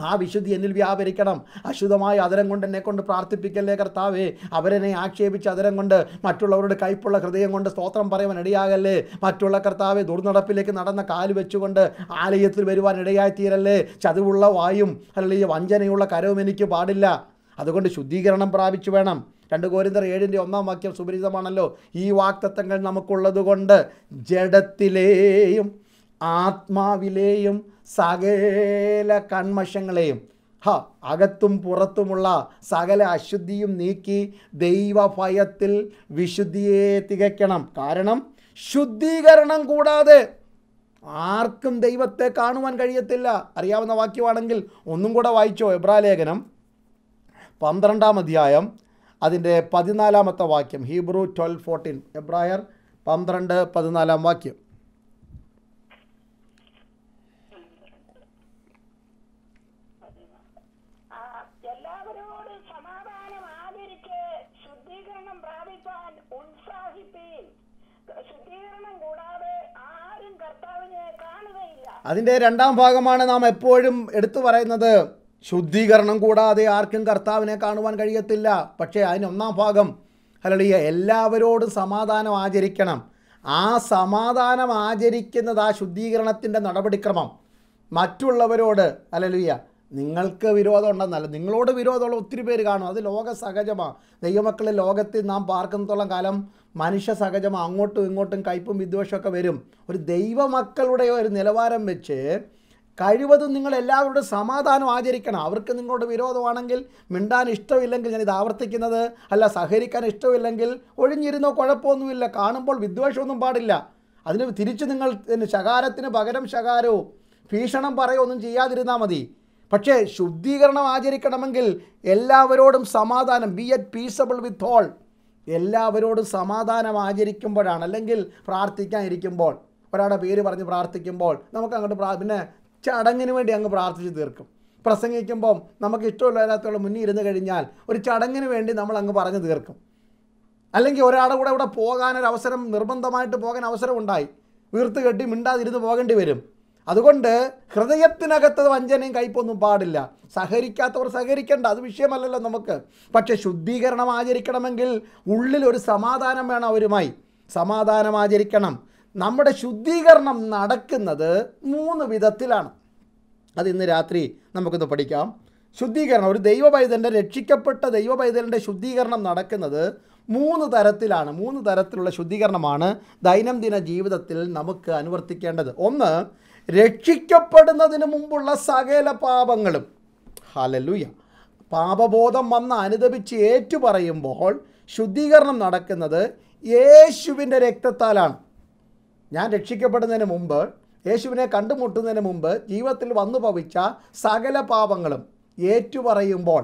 ആ വിശുദ്ധി എന്നിൽ വ്യാപരിക്കണം. അശുദ്ധമായ അതരം കൊണ്ട് എന്നെ കൊണ്ട് പ്രാർത്ഥിപ്പിക്കല്ലേ കർത്താവേ? അവരെന്നെ ആക്ഷേപിച്ച് അതരം കൊണ്ട് മറ്റുള്ളവരുടെ കൈപ്പുള്ള ഹൃദയം കൊണ്ട് സ്തോത്രം പറയുവാൻ ഇടയാകല്ലേ? മറ്റുള്ള കർത്താവെ ദുർനടപ്പിലേക്ക് നടന്ന കാൽ വെച്ചുകൊണ്ട് ആലയത്തിൽ വരുവാൻ ഇടയായിത്തീരല്ലേ? ചതിവുള്ള വായും അല്ലെങ്കിൽ വഞ്ചനയുള്ള കരവും എനിക്ക് പാടില്ല. അതുകൊണ്ട് ശുദ്ധീകരണം പ്രാപിച്ചു വേണം. രണ്ട് കോരിന്തർ ഏഴിന്റെ ഒന്നാം വാക്യം സുപരിചിതമാണല്ലോ. ഈ വാക്തത്വങ്ങൾ നമുക്കുള്ളത് കൊണ്ട് ജഡത്തിലെയും ആത്മാവിലെയും സകല കൺമശങ്ങളെയും ഹ അകത്തും പുറത്തുമുള്ള സകല അശുദ്ധിയും നീക്കി ദൈവഭയത്തിൽ വിശുദ്ധിയെ തികയ്ക്കണം. കാരണം ശുദ്ധീകരണം കൂടാതെ ആർക്കും ദൈവത്തെ കാണുവാൻ കഴിയത്തില്ല. അറിയാവുന്ന വാക്യമാണെങ്കിൽ ഒന്നും കൂടെ വായിച്ചോ. എബ്രാലേഖനം പന്ത്രണ്ടാം അധ്യായം അതിന്റെ പതിനാലാമത്തെ വാക്യം ഹീബ്രു ട്വൽവ് ഫോർട്ടീൻ. എബ്രായർ പന്ത്രണ്ട് പതിനാലാം വാക്യം ആ, എല്ലാവരോടും സമാധാനം ആചരിച്ച് ശുദ്ധീകരണം പ്രാപിപ്പാൻ ഉത്സാഹിപ്പീൻ ശുദ്ധീകരണം കൂടാതെ ആരും കർത്താവിനെ കാണുകയില്ല അതിന്റെ രണ്ടാം ഭാഗമാണ് നാം എപ്പോഴും എടുത്തു പറയുന്നത്. ശുദ്ധീകരണം കൂടാതെ ആർക്കും കർത്താവിനെ കാണുവാൻ കഴിയത്തില്ല. പക്ഷേ അതിന് ഒന്നാം ഭാഗം ഹലളിയ എല്ലാവരോടും സമാധാനം ആചരിക്കണം. ആ സമാധാനം ആചരിക്കുന്നത് ആ ശുദ്ധീകരണത്തിന്റെ നടപടിക്രമം. മറ്റുള്ളവരോട് ഹലലുയ്യ നിങ്ങൾക്ക് വിരോധം ഉണ്ടെന്നല്ല നിങ്ങളോട് വിരോധമുള്ള ഒത്തിരി പേര് കാണും. അത് ലോക സഹജമാണ് ദൈവമക്കളെ ലോകത്തിൽ നാം പാർക്കുന്നിടത്തോളം കാലം മനുഷ്യ സഹജമാണ് അങ്ങോട്ടും ഇങ്ങോട്ടും കയ്പും വിദ്വേഷമൊക്കെ വരും. ഒരു ദൈവമക്കളുടെ ഒരു നിലവാരം വെച്ച് കഴിവതും നിങ്ങൾ എല്ലാവരുടെ സമാധാനം ആചരിക്കണം. അവർക്ക് നിങ്ങളോട് വിരോധമാണെങ്കിൽ മിണ്ടാൻ ഇഷ്ടമില്ലെങ്കിൽ ഞാൻ ഇത് ആവർത്തിക്കുന്നത് അല്ല സഹകരിക്കാൻ ഇഷ്ടമില്ലെങ്കിൽ ഒഴിഞ്ഞിരുന്നോ കുഴപ്പമൊന്നുമില്ല കാണുമ്പോൾ വിദ്വേഷമൊന്നും പാടില്ല. അതിന് തിരിച്ച് നിങ്ങൾ ശകാരത്തിന് പകരം ശകാരവും ഭീഷണം പറയുകയൊന്നും ചെയ്യാതിരുന്നാൽ മതി. പക്ഷേ ശുദ്ധീകരണം ആചരിക്കണമെങ്കിൽ എല്ലാവരോടും സമാധാനം be at peaceable with all എല്ലാവരോടും സമാധാനം ആചരിക്കുമ്പോഴാണ് അല്ലെങ്കിൽ പ്രാർത്ഥിക്കാൻ ഇരിക്കുമ്പോൾ ഒരാളുടെ പേര് പറഞ്ഞ് പ്രാർത്ഥിക്കുമ്പോൾ നമുക്ക് അങ്ങോട്ട് പിന്നെ ചടങ്ങിന് വേണ്ടി അങ്ങ് പ്രാർത്ഥിച്ച് തീർക്കും. പ്രസംഗിക്കുമ്പം നമുക്ക് ഇഷ്ടമില്ലാത്തവരുടെ മുന്നിൽ ഇരുന്ന് കഴിഞ്ഞാൽ ഒരു ചടങ്ങിന് വേണ്ടി നമ്മൾ അങ്ങ് പറഞ്ഞു തീർക്കും. അല്ലെങ്കിൽ ഒരാളുടെ കൂടെ ഇവിടെ പോകാനൊരവസരം നിർബന്ധമായിട്ട് പോകാൻ അവസരം ഉണ്ടായി. വീർത്ത് കെട്ടി മിണ്ടാതിരുന്ന് പോകേണ്ടി വരും. അതുകൊണ്ട് ഹൃദയത്തിനകത്ത് വഞ്ചനയും കയ്പൊന്നും പാടില്ല. സഹകരിക്കാത്തവർ സഹകരിക്കേണ്ട അത് വിഷയമല്ലല്ലോ നമുക്ക്. പക്ഷെ ശുദ്ധീകരണം ആചരിക്കണമെങ്കിൽ ഉള്ളിൽ ഒരു സമാധാനം വേണം അവരുമായി. സമാധാനം ആചരിക്കണം. നമ്മുടെ ശുദ്ധീകരണം നടക്കുന്നത് മൂന്ന് വിധത്തിലാണ്. അത് ഇന്ന് രാത്രി നമുക്കൊന്ന് പഠിക്കാം. ശുദ്ധീകരണം ഒരു ദൈവപൈതലിന്റെ രക്ഷിക്കപ്പെട്ട ദൈവപൈതലിന്റെ ശുദ്ധീകരണം നടക്കുന്നത് മൂന്ന് തരത്തിലാണ്. മൂന്ന് തരത്തിലുള്ള ശുദ്ധീകരണമാണ് ദൈനംദിന ജീവിതത്തിൽ നമുക്ക് അനുവർത്തിക്കേണ്ടത്. ഒന്ന് രക്ഷിക്കപ്പെടുന്നതിന് മുമ്പുള്ള സകല പാപങ്ങളും. ഹലലുയ പാപബോധം വന്ന് അനുദപിച്ച് ഏറ്റുപറയുമ്പോൾ ശുദ്ധീകരണം നടക്കുന്നത് യേശുവിന്റെ രക്തത്താലാണ്. ഞാൻ രക്ഷിക്കപ്പെടുന്നതിന് മുമ്പ് യേശുവിനെ കണ്ടുമുട്ടുന്നതിന് മുമ്പ് ജീവിതത്തിൽ വന്നു ഭവിച്ച സകല പാപങ്ങളും ഏറ്റുപറയുമ്പോൾ.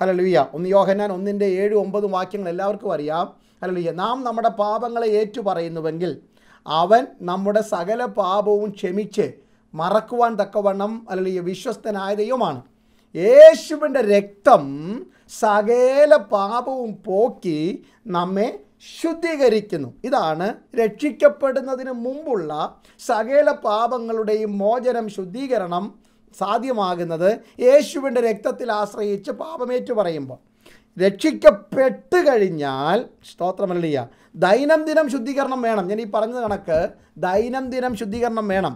ഹലലുയ്യ ഒന്ന് യോഹന്നാൻ ഒന്നിന്റെ ഏഴ് ഒമ്പതും വാക്യങ്ങൾ എല്ലാവർക്കും അറിയാം. ഹലലുയ്യ നാം നമ്മുടെ പാപങ്ങളെ ഏറ്റുപറയുന്നുവെങ്കിൽ അവൻ നമ്മുടെ സകല പാപവും ക്ഷമിച്ച് മറക്കുവാൻ തക്കവണ്ണം അല്ലെങ്കിൽ വിശ്വസ്തനായ ദൈവമാണ്. യേശുവിന്റെ രക്തം സകല പാപവും പോക്കി നമ്മെ ശുദ്ധീകരിക്കുന്നു. ഇതാണ് രക്ഷിക്കപ്പെടുന്നതിന് മുമ്പുള്ള സകല പാപങ്ങളുടെയും മോചനം ശുദ്ധീകരണം സാധ്യമാകുന്നത് യേശുവിന്റെ രക്തത്തിൽ ആശ്രയിച്ച് പാപമേറ്റു പറയുമ്പോൾ. രക്ഷിക്കപ്പെട്ട് കഴിഞ്ഞാൽ സ്തോത്രമല്ലിയ ദൈനംദിനം ശുദ്ധീകരണം വേണം. ഞാൻ ഈ പറഞ്ഞ കണക്ക് ദൈനംദിനം ശുദ്ധീകരണം വേണം.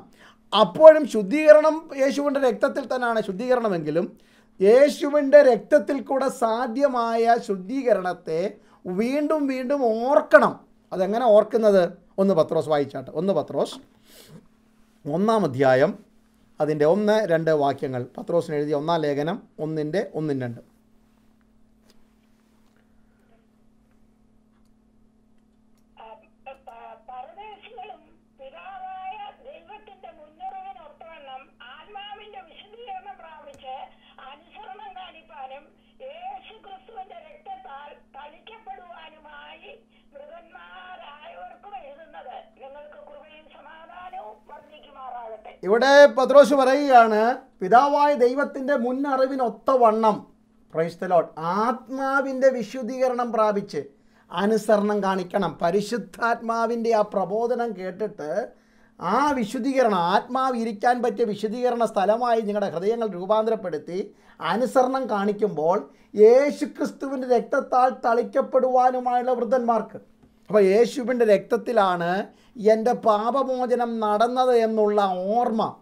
അപ്പോഴും ശുദ്ധീകരണം യേശുവിന്റെ രക്തത്തിൽ തന്നെയാണ് ശുദ്ധീകരണമെങ്കിലും യേശുവിന്റെ രക്തത്തിൽ കൂടെ സാധ്യമായ ശുദ്ധീകരണത്തെ വീണ്ടും വീണ്ടും ഓർക്കണം. അതെങ്ങനെ ഓർക്കുന്നത്? ഒന്ന് പത്രോസ് വായിച്ചാട്ടെ. ഒന്ന് പത്രോസ് ഒന്നാം അധ്യായം അതിന്റെ ഒന്ന് രണ്ട് വാക്യങ്ങൾ. പത്രോസിന് എഴുതിയ ഒന്നാം ലേഖനം ഒന്നിന്റെ ഒന്നും രണ്ട്. ഇവിടെ പത്രോസ് പറയുകയാണ് പിതാവായ ദൈവത്തിന്റെ മുന്നറിവിനൊത്ത വണ്ണം പ്രൈസ്തലോട്ട് ആത്മാവിന്റെ വിശുദ്ധീകരണം പ്രാപിച്ച് അനുസരണം കാണിക്കണം. പരിശുദ്ധാത്മാവിന്റെ ആ പ്രബോധനം കേട്ടിട്ട് ആ വിശുദ്ധീകരണം ആത്മാവ് ഇരിക്കാൻ പറ്റിയ വിശുദ്ധീകരണ സ്ഥലമായി നിങ്ങളുടെ ഹൃദയങ്ങൾ രൂപാന്തരപ്പെടുത്തി അനുസരണം കാണിക്കുമ്പോൾ യേശുക്രിസ്തുവിന്റെ രക്തത്താൽ തളിക്കപ്പെടുവാനുമായുള്ള വൃദ്ധന്മാർക്ക്. അപ്പോൾ യേശുവിന്റെ രക്തത്തിലാണ് എന്റെ പാപമോചനം നടന്നത് എന്നുള്ള ഓർമ്മ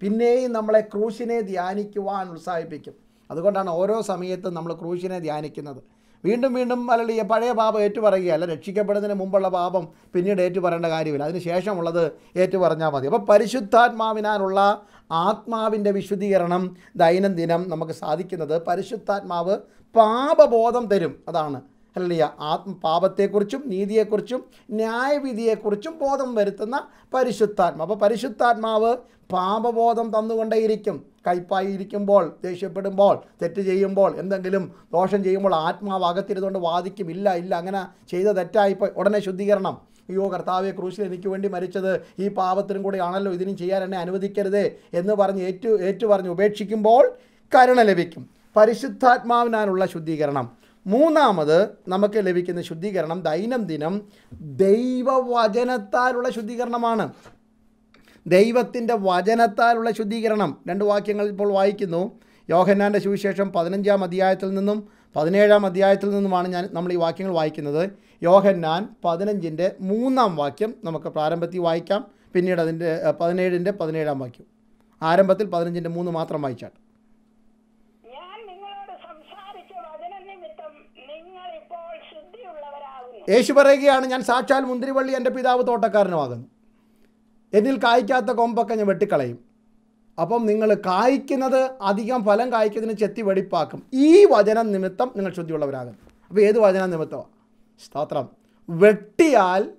പിന്നെയും നമ്മളെ ക്രൂശിനെ ധ്യാനിക്കുവാൻ ഉത്സാഹിപ്പിക്കും. അതുകൊണ്ടാണ് ഓരോ സമയത്തും നമ്മൾ ക്രൂശിനെ ധ്യാനിക്കുന്നത്. വീണ്ടും വീണ്ടും അല്ലെങ്കിൽ പഴയ പാപം ഏറ്റുപറയുകയല്ല. രക്ഷിക്കപ്പെടുന്നതിന് മുമ്പുള്ള പാപം പിന്നീട് ഏറ്റുപറയേണ്ട കാര്യമില്ല. അതിന് ശേഷമുള്ളത് ഏറ്റുപറഞ്ഞാൽ മതി. അപ്പോൾ പരിശുദ്ധാത്മാവിനാലുള്ള ആത്മാവിന്റെ വിശുദ്ധീകരണം ദൈനംദിനം നമുക്ക് സാധിക്കുന്നത് പരിശുദ്ധാത്മാവ് പാപബോധം തരും. അതാണ്. അല്ലല്ല ആത്മ പാപത്തെക്കുറിച്ചും നീതിയെക്കുറിച്ചും ന്യായവിധിയെക്കുറിച്ചും ബോധം വരുത്തുന്ന പരിശുദ്ധാത്മ അപ്പോൾ പരിശുദ്ധാത്മാവ് പാപബോധം തന്നുകൊണ്ടേയിരിക്കും. കയ്പായിരിക്കുമ്പോൾ ദേഷ്യപ്പെടുമ്പോൾ തെറ്റ് ചെയ്യുമ്പോൾ എന്തെങ്കിലും ദോഷം ചെയ്യുമ്പോൾ ആത്മാവ് അകത്തിരുന്നുകൊണ്ട് വാദിക്കും ഇല്ല ഇല്ല അങ്ങനെ ചെയ്ത തെറ്റായിപ്പോൾ ഉടനെ ശുദ്ധീകരണം. അയ്യോ കർത്താവെ ക്രൂശിൽ എനിക്ക് വേണ്ടി മരിച്ചത്. ഈ പാപത്തിനും കൂടി ആണല്ലോ ഇതിനും ചെയ്യാൻ എന്നെ അനുവദിക്കരുതേ എന്ന് പറഞ്ഞ് ഏറ്റു ഏറ്റു പറഞ്ഞ് ഉപേക്ഷിക്കുമ്പോൾ കരുണ ലഭിക്കും. പരിശുദ്ധാത്മാവിനാനുള്ള ശുദ്ധീകരണം. മൂന്നാമത് നമുക്ക് ലഭിക്കുന്ന ശുദ്ധീകരണം ദൈനംദിനം ദൈവവചനത്താലുള്ള ശുദ്ധീകരണമാണ്. ദൈവത്തിന്റെ വചനത്താലുള്ള ശുദ്ധീകരണം. രണ്ട് വാക്യങ്ങൾ ഇപ്പോൾ വായിക്കുന്നു. യോഹന്നാന്റെ സുവിശേഷം പതിനഞ്ചാം അധ്യായത്തിൽ നിന്നും പതിനേഴാം അധ്യായത്തിൽ നിന്നുമാണ് ഞാൻ നമ്മൾ ഈ വാക്യങ്ങൾ വായിക്കുന്നത്. യോഹന്നാൻ പതിനഞ്ചിന്റെ മൂന്നാം വാക്യം നമുക്ക് പ്രാരംഭത്തിൽ വായിക്കാം. പിന്നീട് അതിന്റെ പതിനേഴിന്റെ പതിനേഴാം വാക്യം. ആരംഭത്തിൽ പതിനഞ്ചിന്റെ മൂന്ന് മാത്രം വായിച്ചാൽ ഞാൻ നിങ്ങളോട് സംസാരിച്ച വചന നിമിത്തം നിങ്ങൾ ഇപ്പോൾ ശുദ്ധിയുള്ളവരാകുന്നു യേശു പറയുകയാണ് ഞാൻ സാക്ഷാൽ മുന്തിരിവള്ളി എന്റെ പിതാവ് തോട്ടക്കാരനുമാകുന്നു. എന്നിൽ കായ്ക്കാത്ത കൊമ്പൊക്കെ ഞാൻ വെട്ടിക്കളയും. അപ്പം നിങ്ങൾ കായ്ക്കുന്നത് അധികം ഫലം കായ്ക്കുന്നതിന് ചെത്തി വെടിപ്പാക്കും. ഈ വചനം നിമിത്തം നിങ്ങൾ ശുദ്ധിയുള്ളവരാകും അപ്പോൾ ഏത് വചനം നിമിത്തമാണ് സ്തോത്രം. വെട്ടിയാൽ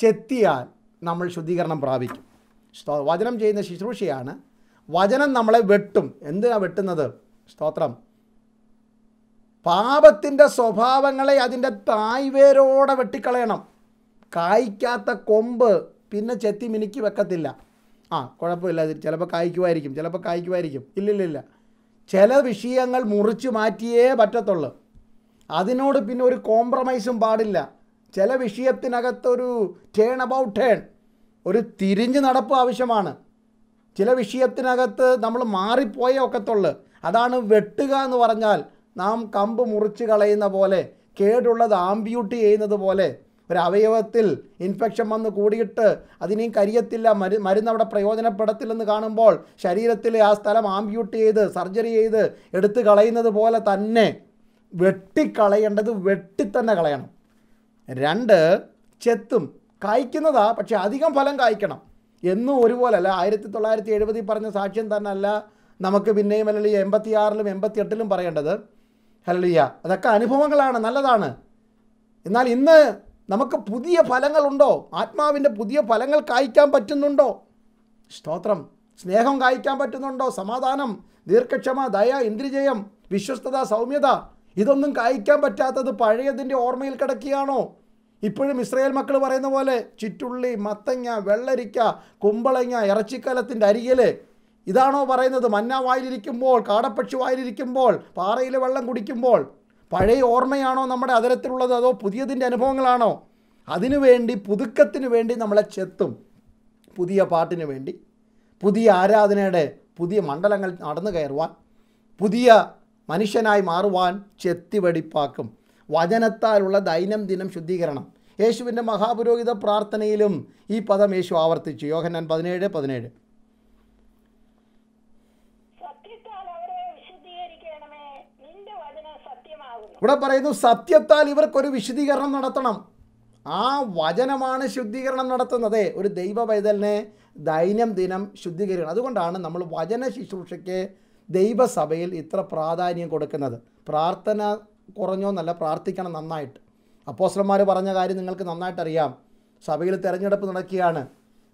ചെത്തിയാൽ നമ്മൾ ശുദ്ധീകരണം പ്രാപിക്കും. വചനം ചെയ്യുന്ന ശുശ്രൂഷയാണ് വചനം നമ്മളെ വെട്ടും. എന്തിനാണ് വെട്ടുന്നത്? സ്തോത്രം. പാപത്തിന്റെ സ്വഭാവങ്ങളെ അതിന്റെ തായ്വേരോടെ വെട്ടിക്കളയണം. കായ്ക്കാത്ത കൊമ്പ് പിന്നെ ചെത്തി മിനുക്കി വെക്കത്തില്ല. ആ കുഴപ്പമില്ല. അത് ചിലപ്പോൾ കായ്ക്കുമായിരിക്കും. ചിലപ്പോൾ കായ്ക്കുമായിരിക്കും. ഇല്ലില്ലില്ല. ചില വിഷയങ്ങൾ മുറിച്ച് മാറ്റിയേ പറ്റത്തുള്ളൂ. അതിനോട് പിന്നെ ഒരു കോംപ്രമൈസും പാടില്ല. ചില വിഷയത്തിനകത്തൊരു ടേൺ അബൌട്ട് ടേൺ ഒരു തിരിഞ്ഞ് നടപ്പ് ആവശ്യമാണ്. ചില വിഷയത്തിനകത്ത് നമ്മൾ മാറിപ്പോയേ ഒക്കത്തുള്ളൂ. അതാണ് വെട്ടുക എന്ന് പറഞ്ഞാൽ നാം കമ്പ് മുറിച്ച് കളയുന്ന പോലെ കേടുള്ളത് ആംബ്യൂട്ടി ചെയ്യുന്നത് പോലെ ഒരു അവയവത്തിൽ ഇൻഫെക്ഷൻ വന്ന് കൂടിയിട്ട് അതിനെയും കരിയത്തില്ല മരു മരുന്ന് അവിടെ പ്രയോജനപ്പെടത്തില്ലെന്ന് കാണുമ്പോൾ ശരീരത്തിൽ ആ സ്ഥലം ആംബ്യൂട്ട് ചെയ്ത് സർജറി ചെയ്ത് എടുത്ത് കളയുന്നത് പോലെ തന്നെ വെട്ടിക്കളയേണ്ടത് വെട്ടിത്തന്നെ കളയണം. രണ്ട് ചെത്തും. കായ്ക്കുന്നതാ പക്ഷേ അധികം ഫലം കായ്ക്കണം. എന്നും ഒരുപോലല്ല ആയിരത്തി തൊള്ളായിരത്തി എഴുപതിൽ പറഞ്ഞ സാക്ഷ്യം തന്നെ അല്ല നമുക്ക് പിന്നെയും അല്ലെങ്കിൽ എൺപത്തി ആറിലും എൺപത്തി എട്ടിലും പറയേണ്ടത്. ഹല്ലിയ അതൊക്കെ അനുഭവങ്ങളാണ് നല്ലതാണ്. എന്നാൽ ഇന്ന് നമുക്ക് പുതിയ ഫലങ്ങളുണ്ടോ? ആത്മാവിന്റെ പുതിയ ഫലങ്ങൾ കായ്ക്കാൻ പറ്റുന്നുണ്ടോ? സ്തോത്രം. സ്നേഹം കായ്ക്കാൻ പറ്റുന്നുണ്ടോ? സമാധാനം ദീർഘക്ഷമ ദയ ഇന്ദ്രിജയം വിശ്വസ്തത സൗമ്യത ഇതൊന്നും കായ്ക്കാൻ പറ്റാത്തത് പഴയതിന്റെ ഓർമ്മയിൽ കിടക്കുകയാണോ? ഇപ്പോഴും ഇസ്രയേൽ മക്കൾ പറയുന്ന പോലെ ചുറ്റുള്ളി മത്തങ്ങ വെള്ളരിക്ക കുമ്പളങ്ങ ഇറച്ചിക്കലത്തിന്റെ അരികിൽ ഇതാണോ പറയുന്നത്? മന്ന വായിലിരിക്കുമ്പോൾ കാടപ്പക്ഷി വായിലിരിക്കുമ്പോൾ പാറയിൽ വെള്ളം കുടിക്കുമ്പോൾ പഴയ ഓർമ്മയാണോ നമ്മുടെ അതരത്തിലുള്ളത്? അതോ പുതിയതിന്റെ അനുഭവങ്ങളാണോ? അതിനു വേണ്ടി പുതുക്കത്തിന് വേണ്ടി നമ്മളെ ചെത്തും. പുതിയ പാട്ടിന് വേണ്ടി. പുതിയ ആരാധനയുടെ പുതിയ മണ്ഡലങ്ങൾ നടന്നു കയറുവാൻ. പുതിയ മനുഷ്യനായി മാറുവാൻ ചെത്തിവെടിപ്പാക്കും വചനത്താലുള്ള ദൈനംദിനം ശുദ്ധീകരണം. യേശുവിന്റെ മഹാപുരോഹിത പ്രാർത്ഥനയിലും ഈ പദം യേശു ആവർത്തിച്ചു. യോഹന്നാൻ പതിനേഴ് പതിനേഴ് സത്യത്താൽ അവരെ വിശുദ്ധീകരിക്കണമേ നിന്റെ വചനം സത്യമാകുന്നു ഇവിടെ പറയുന്നു സത്യത്താൽ ഇവർക്കൊരു വിശുദ്ധീകരണം നടത്തണം. ആ വചനമാണ് ശുദ്ധീകരണം നടത്തുന്നത്. ഒരു ദൈവ പൈതലിനെ ദൈനംദിനം ശുദ്ധീകരിക്കണം. അതുകൊണ്ടാണ് നമ്മൾ വചന ശുശ്രൂഷയ്ക്ക് ദൈവസഭയിൽ ഇത്ര പ്രാധാന്യം കൊടുക്കുന്നത്. പ്രാർത്ഥന കുറഞ്ഞോ കുറഞ്ഞോന്നല്ല പ്രാർത്ഥിക്കണം നന്നായിട്ട്. അപ്പോസ്റ്റർമാർ പറഞ്ഞ കാര്യം നിങ്ങൾക്ക് നന്നായിട്ട് അറിയാം. സഭയിൽ തിരഞ്ഞെടുപ്പ് നടക്കുകയാണ്.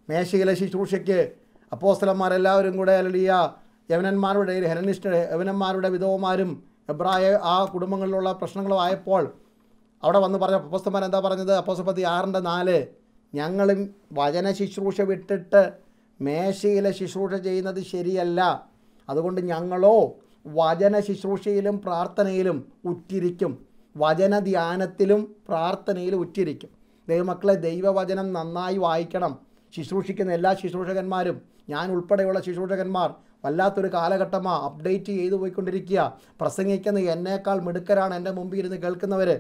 മേശയിലെ ശുശ്രൂഷയ്ക്ക് അപ്പോസ്റ്റലന്മാരെല്ലാവരും കൂടെ അലിയ യവനന്മാരുടെ ഹെലനിസ്റ്റ് യവനന്മാരുടെ വിധവമാരും എബ്രായ ആ കുടുംബങ്ങളിലുള്ള പ്രശ്നങ്ങളും ആയപ്പോൾ അവിടെ വന്ന് പറഞ്ഞ അപ്പോസ്തന്മാർ എന്താ പറഞ്ഞത്? അപ്പോസ്തപതി ആറിന്റെ നാല് ഞങ്ങളും വചന ശുശ്രൂഷ വിട്ടിട്ട് മേശയിലെ ശുശ്രൂഷ ചെയ്യുന്നത് ശരിയല്ല. അതുകൊണ്ട് ഞങ്ങളോ വചന ശുശ്രൂഷയിലും പ്രാർത്ഥനയിലും ഉറ്റിരിക്കും. വചന ധ്യാനത്തിലും പ്രാർത്ഥനയിലും ഉറ്റിരിക്കും. ദൈവമക്കളെ ദൈവവചനം നന്നായി വായിക്കണം. ശുശ്രൂഷിക്കുന്ന എല്ലാ ശുശ്രൂഷകന്മാരും ഞാൻ ഉൾപ്പെടെയുള്ള ശുശ്രൂഷകന്മാർ വല്ലാത്തൊരു കാലഘട്ടമാ അപ്ഡേറ്റ് ചെയ്തു പോയിക്കൊണ്ടിരിക്കുക. പ്രസംഗിക്കുന്ന എന്നേക്കാൾ മിടുക്കരാണ് എന്റെ മുമ്പിൽ ഇരുന്ന് കേൾക്കുന്നവർ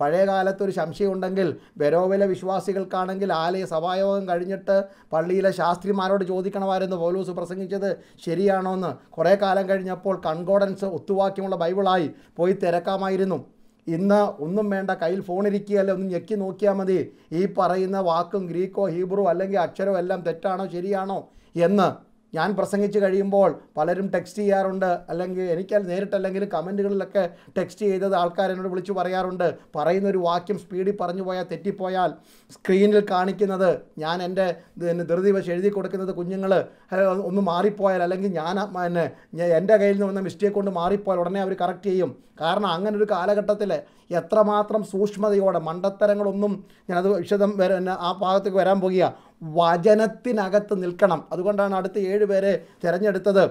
പഴയ കാലത്ത് ഒരു സംശയം ഉണ്ടെങ്കിൽ ബെരോവിലെ വിശ്വാസികൾക്കാണെങ്കിൽ ആലയ സഭായോഗം കഴിഞ്ഞിട്ട് പള്ളിയിലെ ശാസ്ത്രിമാരോട് ചോദിക്കണമായിരുന്നു പൗലൂസ് പ്രസംഗിച്ചത് ശരിയാണോ എന്ന് കുറേ കാലം കഴിഞ്ഞപ്പോൾ കൺകോഡൻസ് ഒത്തുവാക്യമുള്ള ബൈബിളായി പോയി തിരക്കാമായിരുന്നു. ഇന്ന് ഒന്നും വേണ്ട കയ്യിൽ ഫോൺ ഇരിക്കുകയല്ല ഒന്ന് ഞെക്കി നോക്കിയാൽ മതി. ഈ പറയുന്ന വാക്കും ഗ്രീക്കോ ഹീബ്രു അല്ലെങ്കിൽ അക്ഷരോ എല്ലാം തെറ്റാണോ ശരിയാണോ എന്ന് ഞാൻ പ്രസംഗിച്ച് കഴിയുമ്പോൾ പലരും ടെക്സ്റ്റ് ചെയ്യാറുണ്ട്. അല്ലെങ്കിൽ എനിക്ക് നേരിട്ടല്ലെങ്കിൽ കമന്റുകളിലൊക്കെ ടെക്സ്റ്റ് ചെയ്തത് ആൾക്കാർ എന്നോട് വിളിച്ചു പറയാറുണ്ട്. പറയുന്ന ഒരു വാക്യം സ്പീഡിൽ പറഞ്ഞു പോയാൽ തെറ്റിപ്പോയാൽ സ്ക്രീനിൽ കാണിക്കുന്നത് ഞാൻ എന്റെ ധൃതി വശം എഴുതി കൊടുക്കുന്നത് കുഞ്ഞുങ്ങൾ ഒന്ന് മാറിപ്പോയാൽ അല്ലെങ്കിൽ ഞാൻ എന്നെ എന്റെ കയ്യിൽ നിന്ന് വന്ന മിസ്റ്റേക്ക് കൊണ്ട് മാറിപ്പോയാൽ ഉടനെ അവർ കറക്റ്റ് ചെയ്യും. കാരണം അങ്ങനെ ഒരു കാലഘട്ടത്തിൽ എത്രമാത്രം സൂക്ഷ്മതയോടെ മണ്ടത്തരങ്ങളൊന്നും ഞാനത് വിശദം ആ ഭാഗത്തേക്ക് വരാൻ പോകുക വചനത്തിനകത്ത് നിൽക്കണം. അതുകൊണ്ടാണ് അടുത്ത ഏഴ് പേരെ തിരഞ്ഞെടുത്തത്.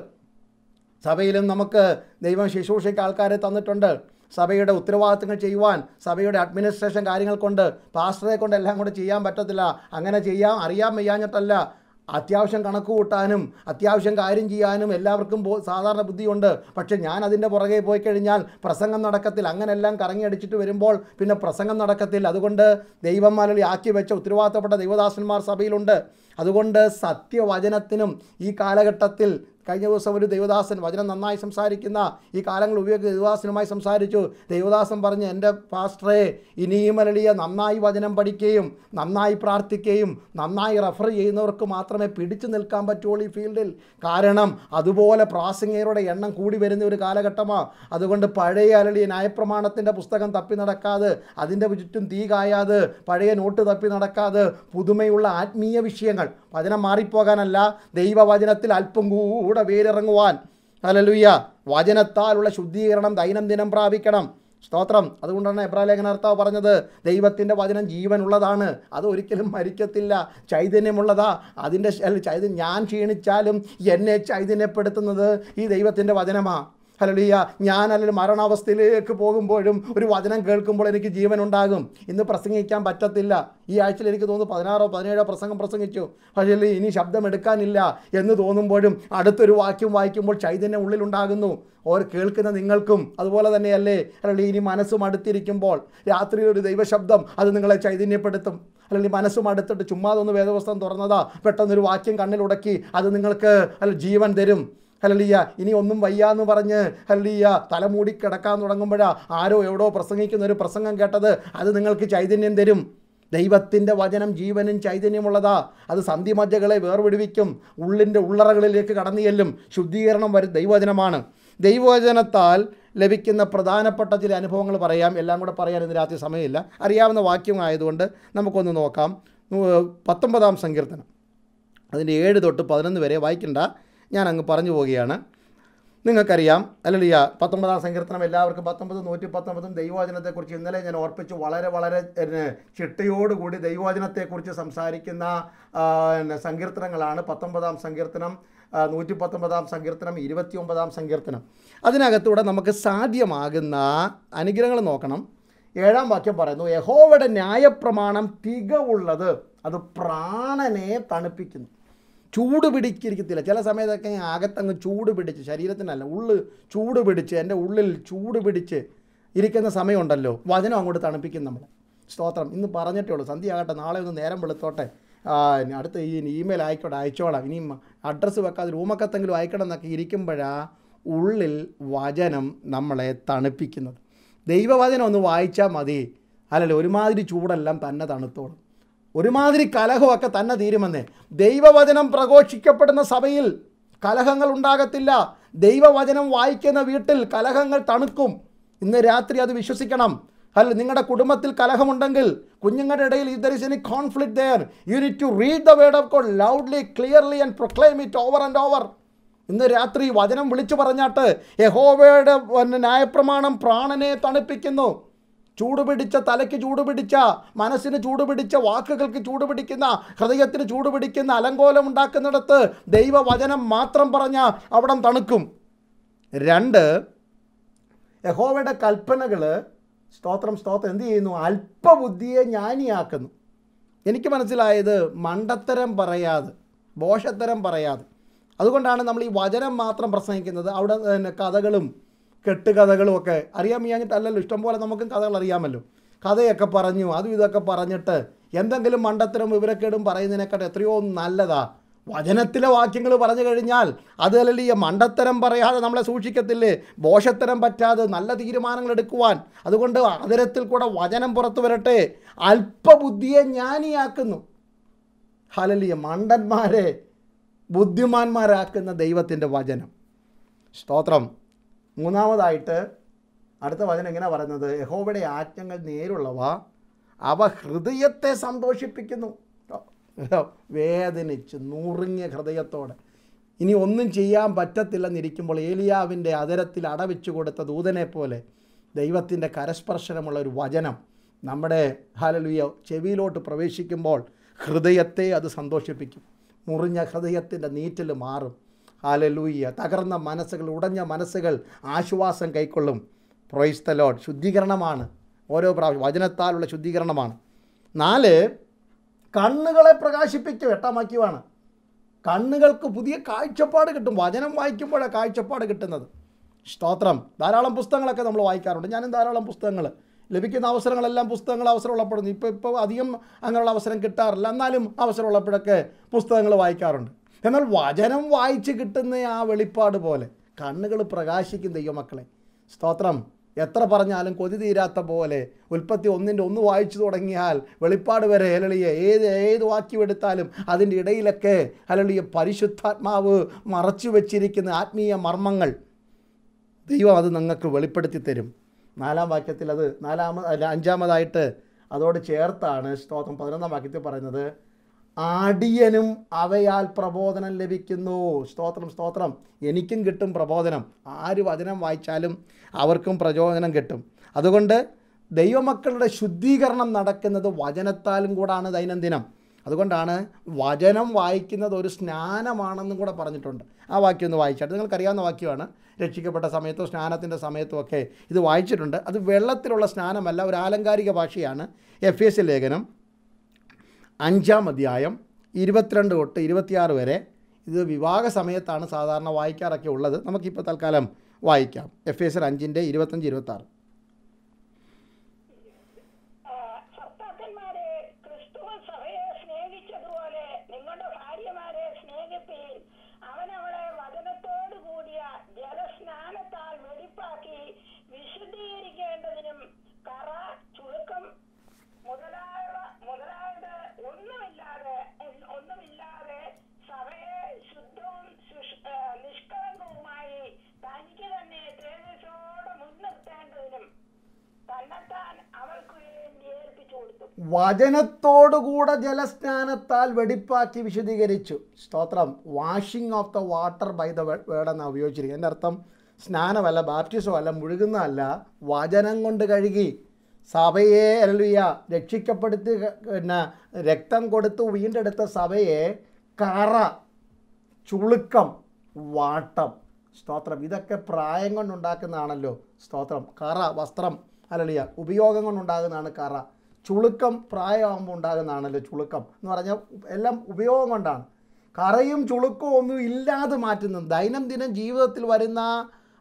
സഭയിലും നമുക്ക് ദൈവം ശുശ്രൂഷയ്ക്ക് ആൾക്കാരെ തന്നിട്ടുണ്ട്. സഭയുടെ ഉത്തരവാദിത്തങ്ങൾ ചെയ്യുവാൻ സഭയുടെ അഡ്മിനിസ്ട്രേഷൻ കാര്യങ്ങൾ കൊണ്ട് പാസ്റ്ററെ കൊണ്ട് എല്ലാം കൂടെ ചെയ്യാൻ പറ്റത്തില്ല. അങ്ങനെ ചെയ്യാം അറിയാൻ വയ്യാഞ്ഞിട്ടല്ല അത്യാവശ്യം കണക്ക് കൂട്ടാനും അത്യാവശ്യം കാര്യം ചെയ്യാനും എല്ലാവർക്കും സാധാരണ ബുദ്ധിയുണ്ട്. പക്ഷേ ഞാൻ അതിന്റെ പുറകെ പോയി കഴിഞ്ഞാൽ പ്രസംഗം നടക്കത്തിൽ അങ്ങനെല്ലാം കറങ്ങി അടിച്ചിട്ട് വരുമ്പോൾ പിന്നെ പ്രസംഗം നടക്കത്തിൽ അതുകൊണ്ട് ദൈവന്മാരിൽ ആക്കി വെച്ച ഉത്തരവാദിത്തപ്പെട്ട ദൈവദാസന്മാർ സഭയിലുണ്ട്. അതുകൊണ്ട് സത്യവചനത്തിനും ഈ കാലഘട്ടത്തിൽ കഴിഞ്ഞ ദിവസം ഒരു ദൈവദാസൻ വചനം നന്നായി സംസാരിക്കുന്ന ഈ കാലങ്ങൾ ഉപയോഗിച്ച് ദൈവദാസനുമായി സംസാരിച്ചു. ദൈവദാസൻ പറഞ്ഞ് എന്റെ പാസ്റ്ററെ ഇനിയും അലളിയ നന്നായി വചനം പഠിക്കുകയും നന്നായി പ്രാർത്ഥിക്കുകയും നന്നായി റെഫർ ചെയ്യുന്നവർക്ക് മാത്രമേ പിടിച്ചു നിൽക്കാൻ പറ്റുള്ളൂ ഈ ഫീൽഡിൽ. കാരണം അതുപോലെ പ്രാസംഗികരുടെ എണ്ണം കൂടി വരുന്ന ഒരു കാലഘട്ടമാണ് അതുകൊണ്ട് പഴയ അലളിയ ന്യായപ്രമാണത്തിന്റെ പുസ്തകം തപ്പി നടക്കാതെ അതിന്റെ ചുറ്റും തീ കായാതെ പഴയ നോട്ട് തപ്പി നടക്കാതെ പുതുമയുള്ള ആത്മീയ വിഷയങ്ങൾ വചനം മാറിപ്പോകാനല്ല ദൈവവചനത്തിൽ അല്പം കൂടെ വേരിറങ്ങുവാൻ. ഹല്ലേലൂയ. വചനത്താലുള്ള ശുദ്ധീകരണം ദൈനംദിനം പ്രാപിക്കണം. സ്തോത്രം. അതുകൊണ്ടാണ് എബ്രാലേഖനർത്താവ് പറഞ്ഞത് ദൈവത്തിന്റെ വചനം ജീവനുള്ളതാണ് അത് ഒരിക്കലും മരിക്കത്തില്ല ചൈതന്യമുള്ളതാ. അതിന്റെ ചൈതന്യം ഞാൻ ക്ഷീണിച്ചാലും എന്നെ ചൈതന്യപ്പെടുത്തുന്നത് ഈ ദൈവത്തിന്റെ വചനമാണ് ഹല്ലേലൂയ. ഞാൻ അല്ലെങ്കിൽ മരണാവസ്ഥയിലേക്ക് പോകുമ്പോഴും ഒരു വചനം കേൾക്കുമ്പോൾ എനിക്ക് ജീവൻ ഉണ്ടാകും ഇന്ന് പ്രസംഗിക്കാൻ പറ്റത്തില്ല. ഈ ആഴ്ചയിൽ എനിക്ക് തോന്നുന്നു പതിനാറോ പതിനേഴോ പ്രസംഗം പ്രസംഗിച്ചു. പക്ഷേ ഇനി ശബ്ദം എടുക്കാനില്ല എന്ന് തോന്നുമ്പോഴും അടുത്തൊരു വാക്യം വായിക്കുമ്പോൾ ചൈതന്യം ഉള്ളിലുണ്ടാകുന്നു. ഓർ കേൾക്കുന്ന നിങ്ങൾക്കും അതുപോലെ തന്നെയല്ലേ? അല്ലെങ്കിൽ ഇനി മനസ്സും അടുത്തിരിക്കുമ്പോൾ രാത്രി ഒരു ദൈവശബ്ദം അത് നിങ്ങളെ ചൈതന്യപ്പെടുത്തും. അല്ലെങ്കിൽ മനസ്സും അടുത്തിട്ട് ചുമ്മാതൊന്ന് വേദപുസ്തകം തുറന്നതാ പെട്ടെന്നൊരു വാക്യം കണ്ണിലുടക്കി അത് നിങ്ങൾക്ക് അല്ല ജീവൻ തരും. ഹല്ലേലൂയ. ഇനി ഒന്നും വയ്യാന്ന് പറഞ്ഞ് ഹല്ലേലൂയ തലമൂടി കിടക്കാൻ തുടങ്ങുമ്പോഴാ ആരോ എവിടോ പ്രസംഗിക്കുന്ന ഒരു പ്രസംഗം കേട്ടത്. അത് നിങ്ങൾക്ക് ചൈതന്യം തരും. ദൈവത്തിന്റെ വചനം ജീവനും ചൈതന്യമുള്ളതാ. അത് സന്ധിമജ്ജകളെ വേർപിടിവിക്കും. ഉള്ളിന്റെ ഉള്ളറകളിലേക്ക് കടന്നു ചെല്ലും. ശുദ്ധീകരണം വരും ദൈവവചനമാണ്. ദൈവവചനത്താൽ ലഭിക്കുന്ന പ്രധാനപ്പെട്ട ചില അനുഭവങ്ങൾ പറയാം. എല്ലാം കൂടെ പറയാൻ ഇന്ന് രാത്രി സമയമില്ല. അറിയാവുന്ന വാക്യം ആയതുകൊണ്ട് നമുക്കൊന്ന് നോക്കാം. പത്തൊമ്പതാം സങ്കീർത്തനം. അതിന്റെ ഏഴ് തൊട്ട് പതിനൊന്ന് വരെ വായിക്കണ്ട. ഞാൻ അങ്ങ് പറഞ്ഞു പോവുകയാണ്. നിങ്ങൾക്കറിയാം അല്ലല്ല പത്തൊമ്പതാം സങ്കീർത്തനം എല്ലാവർക്കും പത്തൊമ്പത് നൂറ്റി പത്തൊമ്പതും ദൈവവചനത്തെക്കുറിച്ച് ഇന്നലെ ഞാൻ ഓർപ്പിച്ചു വളരെ വളരെ ചിട്ടയോടുകൂടി ദൈവവചനത്തെക്കുറിച്ച് സംസാരിക്കുന്ന സങ്കീർത്തനങ്ങളാണ് പത്തൊമ്പതാം സങ്കീർത്തനം നൂറ്റി പത്തൊമ്പതാം സങ്കീർത്തനം ഇരുപത്തി ഒമ്പതാം സങ്കീർത്തനം. അതിനകത്തൂടെ നമുക്ക് സാധ്യമാകുന്ന അനുഗ്രഹങ്ങൾ നോക്കണം. ഏഴാം വാക്യം പറയുന്നു യഹോവയുടെ ന്യായപ്രമാണം തികവുള്ളത് അത് പ്രാണനെ തണുപ്പിക്കുന്നു. ചൂട് പിടിച്ചിരിക്കത്തില്ല. ചില സമയത്തൊക്കെ ഞാൻ അകത്തങ്ങ് ചൂട് പിടിച്ച് ശരീരത്തിനല്ല ഉള്ള് ചൂട് പിടിച്ച് എന്റെ ഉള്ളിൽ ചൂട് പിടിച്ച് ഇരിക്കുന്ന സമയമുണ്ടല്ലോ. വചനം അങ്ങോട്ട് തണുപ്പിക്കും നമ്മൾ. സ്തോത്രം. ഇന്ന് പറഞ്ഞിട്ടേ ഉള്ളൂ. സന്ധ്യയാകട്ടെ. നാളെ ഒന്ന് നേരം വെളുത്തോട്ടെ. അടുത്ത ഈ ഇമെയിൽ ആയിക്കോട്ടെ അയച്ചോളാം. ഇനിയും അഡ്രസ്സ് വെക്കാതെ റൂമക്കത്തെങ്കിലും അയക്കണം എന്നൊക്കെ ഇരിക്കുമ്പോഴാ ഉള്ളിൽ വചനം നമ്മളെ തണുപ്പിക്കുന്നത്. ദൈവവചനം ഒന്ന് വായിച്ചാൽ മതി. അല്ലല്ലോ ഒരുമാതിരി ചൂടെല്ലാം തന്നെ തണുത്തോളും. ഒരുമാതിരി കലഹമൊക്കെ തന്നെ തീരുമെന്നേ. ദൈവവചനം പ്രഘോഷിക്കപ്പെടുന്ന സഭയിൽ കലഹങ്ങൾ ഉണ്ടാകത്തില്ല. ദൈവവചനം വായിക്കുന്ന വീട്ടിൽ കലഹങ്ങൾ തണുക്കും. ഇന്ന് രാത്രി അത് വിശ്വസിക്കണം. അല്ല നിങ്ങളുടെ കുടുംബത്തിൽ കലഹമുണ്ടെങ്കിൽ കുഞ്ഞുങ്ങളുടെ ഇടയിൽ if is any conflict there you need to read the word of God loudly clearly and proclaim it over and over ഇന്ന് രാത്രി വചനം വിളിച്ചു പറഞ്ഞാട്ട് യഹോവയുടെ ന്യായപ്രമാണം പ്രാണനെ തണുപ്പിക്കുന്നു. ചൂട് പിടിച്ച തലയ്ക്ക് ചൂടുപിടിച്ച മനസ്സിന് ചൂടുപിടിച്ച വാക്കുകൾക്ക് ചൂടുപിടിക്കുന്ന ഹൃദയത്തിന് ചൂടുപിടിക്കുന്ന അലങ്കോലം ഉണ്ടാക്കുന്നിടത്ത് ദൈവവചനം മാത്രം പറഞ്ഞ അവിടം തണുക്കും. രണ്ട് യഹോവയുടെ കൽപ്പനകൾ സ്തോത്രം സ്തോത്രം എന്ത് ചെയ്യുന്നു? അല്പബുദ്ധിയെ ജ്ഞാനിയാക്കുന്നു. എനിക്ക് മനസ്സിലായത് മണ്ടത്തരം പറയാതെ ബോഷത്തരം പറയാതെ. അതുകൊണ്ടാണ് നമ്മൾ ഈ വചനം മാത്രം പ്രസംഗിക്കുന്നത്. അവിടെ കഥകളും കെട്ടുകഥകളും ഒക്കെ അറിയാൻ വയ്യാഞ്ഞിട്ടല്ലല്ലോ ഇഷ്ടംപോലെ നമുക്കും കഥകൾ അറിയാമല്ലോ. കഥയൊക്കെ പറഞ്ഞു അതും ഇതൊക്കെ പറഞ്ഞിട്ട് എന്തെങ്കിലും മണ്ടത്തരം വിവരക്കേടും പറയുന്നതിനെക്കാട്ട് എത്രയോ നല്ലതാ. വചനത്തിലെ വാക്യങ്ങൾ പറഞ്ഞു കഴിഞ്ഞാൽ അതല്ല ഈ മണ്ടത്തരം പറയാതെ നമ്മളെ സൂക്ഷിക്കത്തില്ലേ? ബോഷത്തരം പറ്റാതെ നല്ല തീരുമാനങ്ങൾ എടുക്കുവാൻ. അതുകൊണ്ട് അതിരത്തിൽ കൂടെ വചനം പുറത്തു വരട്ടെ. അല്പബുദ്ധിയെ ജ്ഞാനിയാക്കുന്നു. ഹലലിയ മണ്ടന്മാരെ ബുദ്ധിമാന്മാരാക്കുന്ന ദൈവത്തിന്റെ വചനം. സ്തോത്രം. മൂന്നാമതായിട്ട് അടുത്ത വചനം എങ്ങനെ പറയുന്നത്? യഹോവയുടെ ആജ്ഞകൾ നേരുള്ളവ അവ ഹൃദയത്തെ സന്തോഷിപ്പിക്കുന്നു. വേദനിച്ച് നുറുങ്ങിയ ഹൃദയത്തോടെ. ഇനി ഒന്നും ചെയ്യാൻ പറ്റത്തില്ലെന്നിരിക്കുമ്പോൾ ഏലിയാവിന്റെ അതരത്തിൽ അടവിച്ചു കൊടുത്ത ദൂതനെ പോലെ ദൈവത്തിന്റെ കരസ്പർശനമുള്ള ഒരു വചനം നമ്മുടെ ഹാലലുയ ചെവിയിലോട്ട് പ്രവേശിക്കുമ്പോൾ ഹൃദയത്തെ അത് സന്തോഷിപ്പിക്കും. മുറിഞ്ഞ ഹൃദയത്തിന്റെ നീറ്റൽ മാറും. ഹാലലൂയ്യ തകർന്ന മനസ്സുകൾ ഉടഞ്ഞ മനസ്സുകൾ ആശ്വാസം കൈക്കൊള്ളും. പ്രൊയ്സ് ലോഡ് ശുദ്ധീകരണമാണ്. ഓരോ പ്രാവശ്യം വചനത്താലുള്ള ശുദ്ധീകരണമാണ്. നാല് കണ്ണുകളെ പ്രകാശിപ്പിക്കും. എട്ടാം വാക്യമാണ്. കണ്ണുകൾക്ക് പുതിയ കാഴ്ചപ്പാട് കിട്ടും. വചനം വായിക്കുമ്പോഴാണ് കാഴ്ചപ്പാട് കിട്ടുന്നത്. സ്തോത്രം. ധാരാളം പുസ്തകങ്ങളൊക്കെ നമ്മൾ വായിക്കാറുണ്ട്. ഞാനും ധാരാളം പുസ്തകങ്ങൾ. ലഭിക്കുന്ന അവസരങ്ങളെല്ലാം പുസ്തകങ്ങൾ അവസരമുള്ളപ്പെടുന്നു ഇപ്പോൾ ഇപ്പോൾ അധികം അങ്ങനെയുള്ള അവസരം കിട്ടാറില്ല. എന്നാലും അവസരമുള്ളപ്പോഴൊക്കെ പുസ്തകങ്ങൾ വായിക്കാറുണ്ട്. എന്നാൽ വചനം വായിച്ച് കിട്ടുന്ന ആ വെളിപ്പാട് പോലെ കണ്ണുകൾ പ്രകാശിക്കും ദൈവമക്കളെ. സ്തോത്രം. എത്ര പറഞ്ഞാലും കൊതി തീരാത്ത പോലെ ഉൽപ്പത്തി ഒന്നിന്റെ ഒന്ന് വായിച്ചു തുടങ്ങിയാൽ വെളിപ്പാട് വരെ അലളിയെ ഏത് ഏത് വാക്യം എടുത്താലും അതിന്റെ ഇടയിലൊക്കെ അലളിയെ പരിശുദ്ധാത്മാവ് മറച്ചു വെച്ചിരിക്കുന്ന ആത്മീയ മർമ്മങ്ങൾ ദൈവം അത് നിങ്ങൾക്ക് വെളിപ്പെടുത്തി തരും. നാലാം വാക്യത്തിൽ അത് നാലാമത് അഞ്ചാമതായിട്ട് അതോട് ചേർത്താണ് സ്തോത്രം. പതിനൊന്നാം വാക്യത്തിൽ പറയുന്നത് ആടിയനും അവയാൽ പ്രബോധനം ലഭിക്കുന്നു. സ്തോത്രം സ്തോത്രം. എനിക്കും കിട്ടും പ്രബോധനം. ആര് വചനം വായിച്ചാലും അവർക്കും പ്രചോദനം കിട്ടും. അതുകൊണ്ട് ദൈവമക്കളുടെ ശുദ്ധീകരണം നടക്കുന്നത് വചനത്താലും കൂടാണ് ദൈനംദിനം. അതുകൊണ്ടാണ് വചനം വായിക്കുന്നത് ഒരു സ്നാനമാണെന്നും കൂടെ പറഞ്ഞിട്ടുണ്ട്. ആ വാക്യം ഒന്ന് വായിച്ചാൽ നിങ്ങൾക്കറിയാവുന്ന വാക്യമാണ്. രക്ഷിക്കപ്പെട്ട സമയത്തോ സ്നാനത്തിന്റെ സമയത്തോ ഒക്കെ ഇത് വായിച്ചിട്ടുണ്ട്. അത് വെള്ളത്തിലുള്ള സ്നാനമല്ല ഒരു ആലങ്കാരിക ഭാഷയാണ്. എഫ് എസ് ലേഖനം. അഞ്ചാം അധ്യായം ഇരുപത്തിരണ്ട് തൊട്ട് ഇരുപത്തിയാറ് വരെ ഇത് വിവാഹ സമയത്താണ് സാധാരണ വായിക്കാറൊക്കെ ഉള്ളത്. നമുക്കിപ്പോൾ തൽക്കാലം വായിക്കാം. എഫ് എസ് അഞ്ചിന്റെ ഇരുപത്തഞ്ച് ഇരുപത്താറ്. വചനത്തോടുകൂടെ ജലസ്നാനത്താൽ വെടിപ്പാക്കി വിശദീകരിച്ചു. സ്തോത്രം. Washing of the water by the word എന്നാണ് ഉപയോഗിച്ചിരിക്കുന്നത്. എന്റെ അർത്ഥം സ്നാനമല്ല ബാപ്റ്റിസമോ അല്ല മുഴുകുന്നതല്ല വചനം കൊണ്ട് കഴുകി സഭയെ അല്ലുയ രക്ഷിക്കപ്പെടുത്തി പിന്നെ രക്തം കൊടുത്ത് വീണ്ടെടുത്ത സഭയെ കറ ചുളുക്കം വാട്ടം. സ്തോത്രം. ഇതൊക്കെ പ്രായം കൊണ്ടുണ്ടാക്കുന്നതാണല്ലോ സ്തോത്രം. കറ വസ്ത്രം അല്ലളിയ ഉപയോഗം കൊണ്ടുണ്ടാകുന്നതാണ് കറ. ചുളുക്കം പ്രായമാകുമ്പോൾ ഉണ്ടാകുന്നതാണല്ലോ ചുളുക്കം എന്ന് പറഞ്ഞാൽ എല്ലാം ഉപയോഗം കൊണ്ടാണ്. കറയും ചുളുക്കവും ഒന്നും ഇല്ലാതെ മാറ്റുന്നത് ദൈനംദിനം ജീവിതത്തിൽ വരുന്ന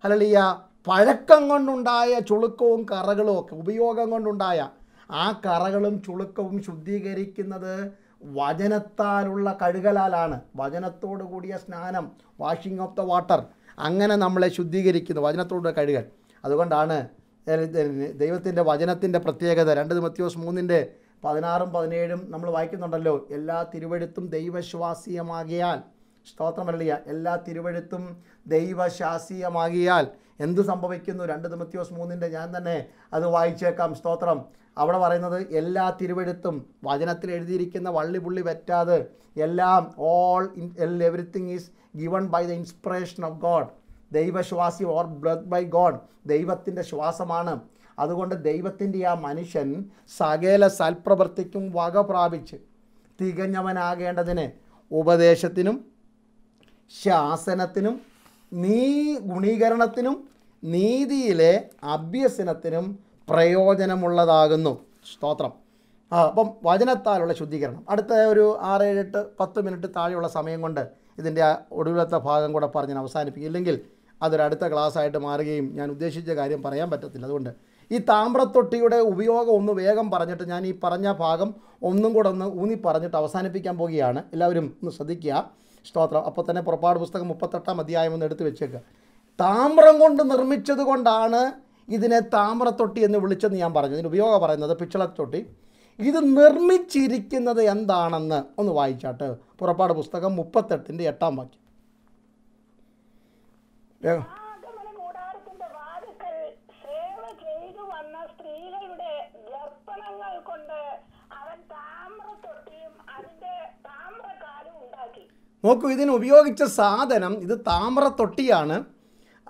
അല്ലളിയ പഴക്കം കൊണ്ടുണ്ടായ ചുളുക്കവും കറകളും ഒക്കെ ഉപയോഗം കൊണ്ടുണ്ടായ ആ കറകളും ചുളുക്കവും ശുദ്ധീകരിക്കുന്നത് വചനത്താലുള്ള കഴുകലാലാണ്. വചനത്തോടു കൂടിയ സ്നാനം വാഷിംഗ് ഓഫ് ദ വാട്ടർ അങ്ങനെ നമ്മളെ ശുദ്ധീകരിക്കുന്നു വചനത്തോടുള്ള കഴുകൽ. അതുകൊണ്ടാണ് ദൈവത്തിന്റെ വചനത്തിന്റെ പ്രത്യേകത. രണ്ട് മത്യോസ് മൂന്നിന്റെ പതിനാറും പതിനേഴും നമ്മൾ വായിക്കുന്നുണ്ടല്ലോ. എല്ലാ തിരുവഴുത്തും ദൈവശ്വാസീയമാകിയാൽ സ്തോത്രമല്ലിയ എല്ലാ തിരുവഴുത്തും ദൈവശാസീയമാകിയാൽ എന്ത് സംഭവിക്കുന്നു? രണ്ട് തിമത്യോസ് മൂന്നിന്റെ ഞാൻ തന്നെ അത് വായിച്ചേക്കാം. സ്തോത്രം. അവിടെ പറയുന്നത് എല്ലാ തിരുവഴുത്തും വചനത്തിൽ എഴുതിയിരിക്കുന്ന വള്ളി പുള്ളി വെറ്റാതെ എല്ലാം all everything is given by the inspiration of God ദൈവശ്വാസി or blood by God ദൈവത്തിന്റെ ശ്വാസമാണ്. അതുകൊണ്ട് ദൈവത്തിന്റെ ആ മനുഷ്യൻ സകല സൽപ്രവൃത്തിക്കും വക പ്രാപിച്ച് തികഞ്ഞവനാകേണ്ടതിന് ഉപദേശത്തിനും ശാസനത്തിനും നീ ഗുണീകരണത്തിനും നീതിയിലെ അഭ്യസനത്തിനും പ്രയോജനമുള്ളതാകുന്നു. സ്തോത്രം. ആ അപ്പം വചനത്താലുള്ള ശുദ്ധീകരണം. അടുത്ത ഒരു ആറ് ഏഴ് എട്ട് പത്ത് മിനിറ്റ് താഴെയുള്ള സമയം കൊണ്ട് ഇതിന്റെ ഒടുവിലത്തെ ഭാഗം കൂടെ പറഞ്ഞ് അവസാനിപ്പിക്കും. ഇല്ലെങ്കിൽ അതൊരു അടുത്ത ക്ലാസ് ആയിട്ട് മാറുകയും ഞാൻ ഉദ്ദേശിച്ച കാര്യം പറയാൻ പറ്റത്തില്ല. അതുകൊണ്ട് ഈ താമ്രത്തൊട്ടിയുടെ ഉപയോഗം ഒന്ന് വേഗം പറഞ്ഞിട്ട് ഞാൻ ഈ പറഞ്ഞ ഭാഗം ഒന്നും കൂടെ ഒന്ന് ഊന്നി പറഞ്ഞിട്ട് അവസാനിപ്പിക്കാൻ പോവുകയാണ്. എല്ലാവരും ഒന്ന് ശ്രദ്ധിക്കുക. സ്തോത്രം. അപ്പോൾ തന്നെ പുറപ്പാട് പുസ്തകം മുപ്പത്തെട്ടാം അധ്യായം ഒന്ന് എടുത്ത് വെച്ചേക്കുക താമ്രം കൊണ്ട് നിർമ്മിച്ചത് കൊണ്ടാണ് ഇതിനെ താമ്രത്തൊട്ടി എന്ന് വിളിച്ചെന്ന് ഞാൻ പറഞ്ഞു. ഇതിന് ഉപയോഗം പറയുന്നത് പിച്ചളത്തൊട്ടി. ഇത് നിർമ്മിച്ചിരിക്കുന്നത് എന്താണെന്ന് ഒന്ന് വായിച്ചാട്ട്. പുറപ്പാട് പുസ്തകം മുപ്പത്തെട്ടിന്റെ എട്ടാം വാക്യം വേഗം ആഗമന കൂടാരത്തിന്റെ വാതുക്കൽ സേവ ചെയ്തു വന്ന സ്ത്രീകളുടെ ദർപ്പണങ്ങൾ കൊണ്ട് അവൻ താമ്രത്തൊട്ടിയും അതിന്റെ താമ്രക്കാലും നോക്കൂ ഇതിന് ഉപയോഗിച്ച സാധനം ഇത് താമ്ര തൊട്ടിയാണ്.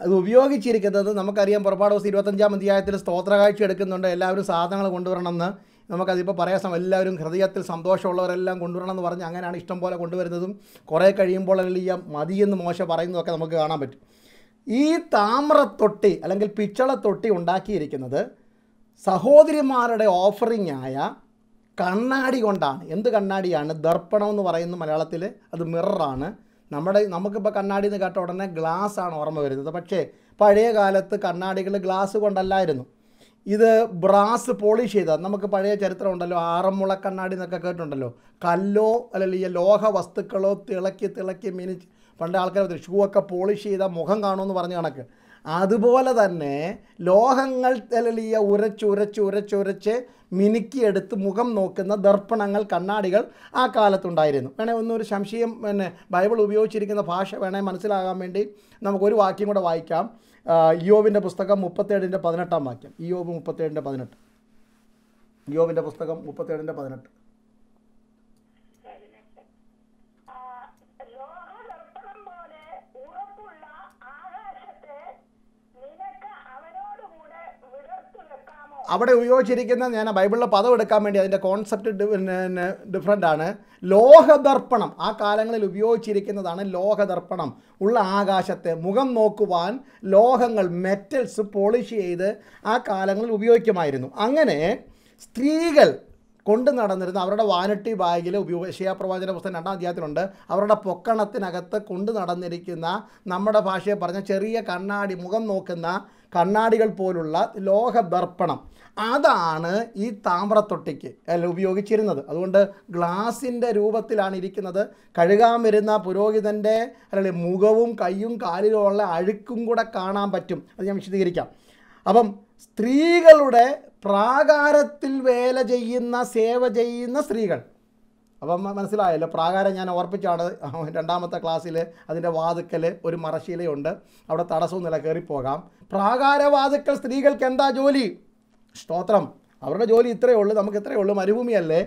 അത് ഉപയോഗിച്ചിരിക്കുന്നത് നമുക്കറിയാം പുറപ്പാട് ദിവസം ഇരുപത്തഞ്ചാം അധ്യായത്തിൽ സ്തോത്രകാഴ്ച എടുക്കുന്നുണ്ട്. എല്ലാവരും സാധനങ്ങൾ കൊണ്ടുവരണമെന്ന് നമുക്കതിപ്പോൾ പറയാൻ സമയം. എല്ലാവരും ഹൃദയത്തിൽ സന്തോഷമുള്ളവരെല്ലാം കൊണ്ടുവരണം എന്ന് പറഞ്ഞ് അങ്ങനെയാണ് ഇഷ്ടം പോലെ കൊണ്ടുവരുന്നതും. കുറേ കഴിയുമ്പോൾ ഈ മതിയെന്ന് മോശ പറയുന്നതൊക്കെ നമുക്ക് കാണാൻ പറ്റും. ഈ താമ്രത്തൊട്ടി അല്ലെങ്കിൽ പിച്ചളത്തൊട്ടി ഉണ്ടാക്കിയിരിക്കുന്നത് സഹോദരിമാരുടെ ഓഫറിംഗ് ആയ കണ്ണാടി കൊണ്ടാണ്. എന്ത് കണ്ണാടിയാണ്? ദർപ്പണം എന്ന് പറയുന്ന മലയാളത്തിൽ അത് മിററാണ് നമ്മുടെ നമുക്കിപ്പോൾ കണ്ണാടി എന്ന് കേട്ട ഉടനെ ഗ്ലാസ് ആണ് ഓർമ്മ വരുന്നത്. പക്ഷേ പഴയ കാലത്ത് കണ്ണാടികൾ ഗ്ലാസ് കൊണ്ടല്ലായിരുന്നു. ഇത് ബ്രാസ് പോളിഷ് ചെയ്ത നമുക്ക് പഴയ ചരിത്രം ഉണ്ടല്ലോ ആറന്മുള കണ്ണാടി എന്നൊക്കെ കേട്ടിട്ടുണ്ടല്ലോ. കല്ലോ അല്ലെങ്കിൽ ഈ ലോഹ വസ്തുക്കളോ തിളക്കി തിളക്കി മിനിച്ച് പണ്ട് ആൾക്കാർ ഒക്കെ പോളിഷ് ചെയ്ത മുഖം കാണുമെന്ന് പറഞ്ഞ കണക്ക്. അതുപോലെ തന്നെ ലോഹങ്ങൾ തെളിയ ഉരച്ച് ഉരച്ച് ഉരച്ച് ഉരച്ച് മിനുക്കിയെടുത്ത് മുഖം നോക്കുന്ന ദർപ്പണങ്ങൾ കണ്ണാടികൾ ആ കാലത്തുണ്ടായിരുന്നു. വേണേ ഒന്നൊരു സംശയം പിന്നെ ബൈബിൾ ഉപയോഗിച്ചിരിക്കുന്ന ഭാഷ വേണേ മനസ്സിലാകാൻ വേണ്ടി നമുക്കൊരു വാക്യം കൂടെ വായിക്കാം. ഇയോവിന്റെ പുസ്തകം മുപ്പത്തേഴിന്റെ പതിനെട്ടാം വാക്യം. ഇയോബ് മുപ്പത്തേഴിന്റെ പതിനെട്ട്. ഇയോവിന്റെ പുസ്തകം മുപ്പത്തേഴിന്റെ പതിനെട്ട് ആ, ലോഹദർപ്പണം പോലെ ഉറപ്പുള്ള ആകാശത്തെ നിനക്ക് അവനോടുകൂടെ വിടർത്തു വെക്കാമോ അവിടെ ഉപയോഗിച്ചിരിക്കുന്ന ഞാൻ ബൈബിളിലെ പദം എടുക്കാൻ വേണ്ടി അതിന്റെ കോൺസെപ്റ്റ് ഡിഫറെന്റ് ആണ്. ലോഹദർപ്പണം. ആ കാലങ്ങളിൽ ഉപയോഗിച്ചിരിക്കുന്നതാണ് ലോഹദർപ്പണം. ഉള്ള ആകാശത്തെ മുഖം നോക്കുവാൻ ലോഹങ്ങൾ മെറ്റൽസ് പോളിഷ് ചെയ്ത് ആ കാലങ്ങളിൽ ഉപയോഗിക്കുമായിരുന്നു. അങ്ങനെ സ്ത്രീകൾ കൊണ്ട് നടന്നിരുന്ന അവരുടെ വാനട്ടി ബാഗിൽ ഉപയോഗ പുസ്തകം രണ്ടാം അധ്യായത്തിലുണ്ട്. അവരുടെ പൊക്കണത്തിനകത്ത് കൊണ്ട് നടന്നിരിക്കുന്ന നമ്മുടെ ഭാഷയെ പറഞ്ഞ ചെറിയ കണ്ണാടി മുഖം നോക്കുന്ന കണ്ണാടികൾ പോലുള്ള ലോഹദർപ്പണം. അതാണ് ഈ താമ്രത്തൊട്ടിക്ക് അല്ല ഉപയോഗിച്ചിരുന്നത്. അതുകൊണ്ട് ഗ്ലാസിന്റെ രൂപത്തിലാണ് ഇരിക്കുന്നത്. കഴുകാൻ വരുന്ന പുരോഹിതന്റെ അല്ലെങ്കിൽ മുഖവും കൈയും കാലിലുമുള്ള അഴുക്കും കൂടെ കാണാൻ പറ്റും. അത് ഞാൻ വിശദീകരിക്കാം. അപ്പം സ്ത്രീകളുടെ പ്രാകാരത്തിൽ വേല ചെയ്യുന്ന സേവ ചെയ്യുന്ന സ്ത്രീകൾ. അപ്പം മനസ്സിലായല്ലോ? പ്രാകാരം ഞാൻ ഓർപ്പിച്ചാണ് രണ്ടാമത്തെ ക്ലാസ്സിൽ അതിന്റെ വാതുക്കൽ ഒരു മറശീലയുണ്ട് അവിടെ തടസ്സവും നില കയറിപ്പോകാം. പ്രാകാരവാതുക്കൽ സ്ത്രീകൾക്ക് എന്താ ജോലി? സ്തോത്രം. അവരുടെ ജോലി ഇത്രയേ ഉള്ളൂ നമുക്ക് ഇത്രയേ ഉള്ളൂ. മരുഭൂമിയല്ലേ?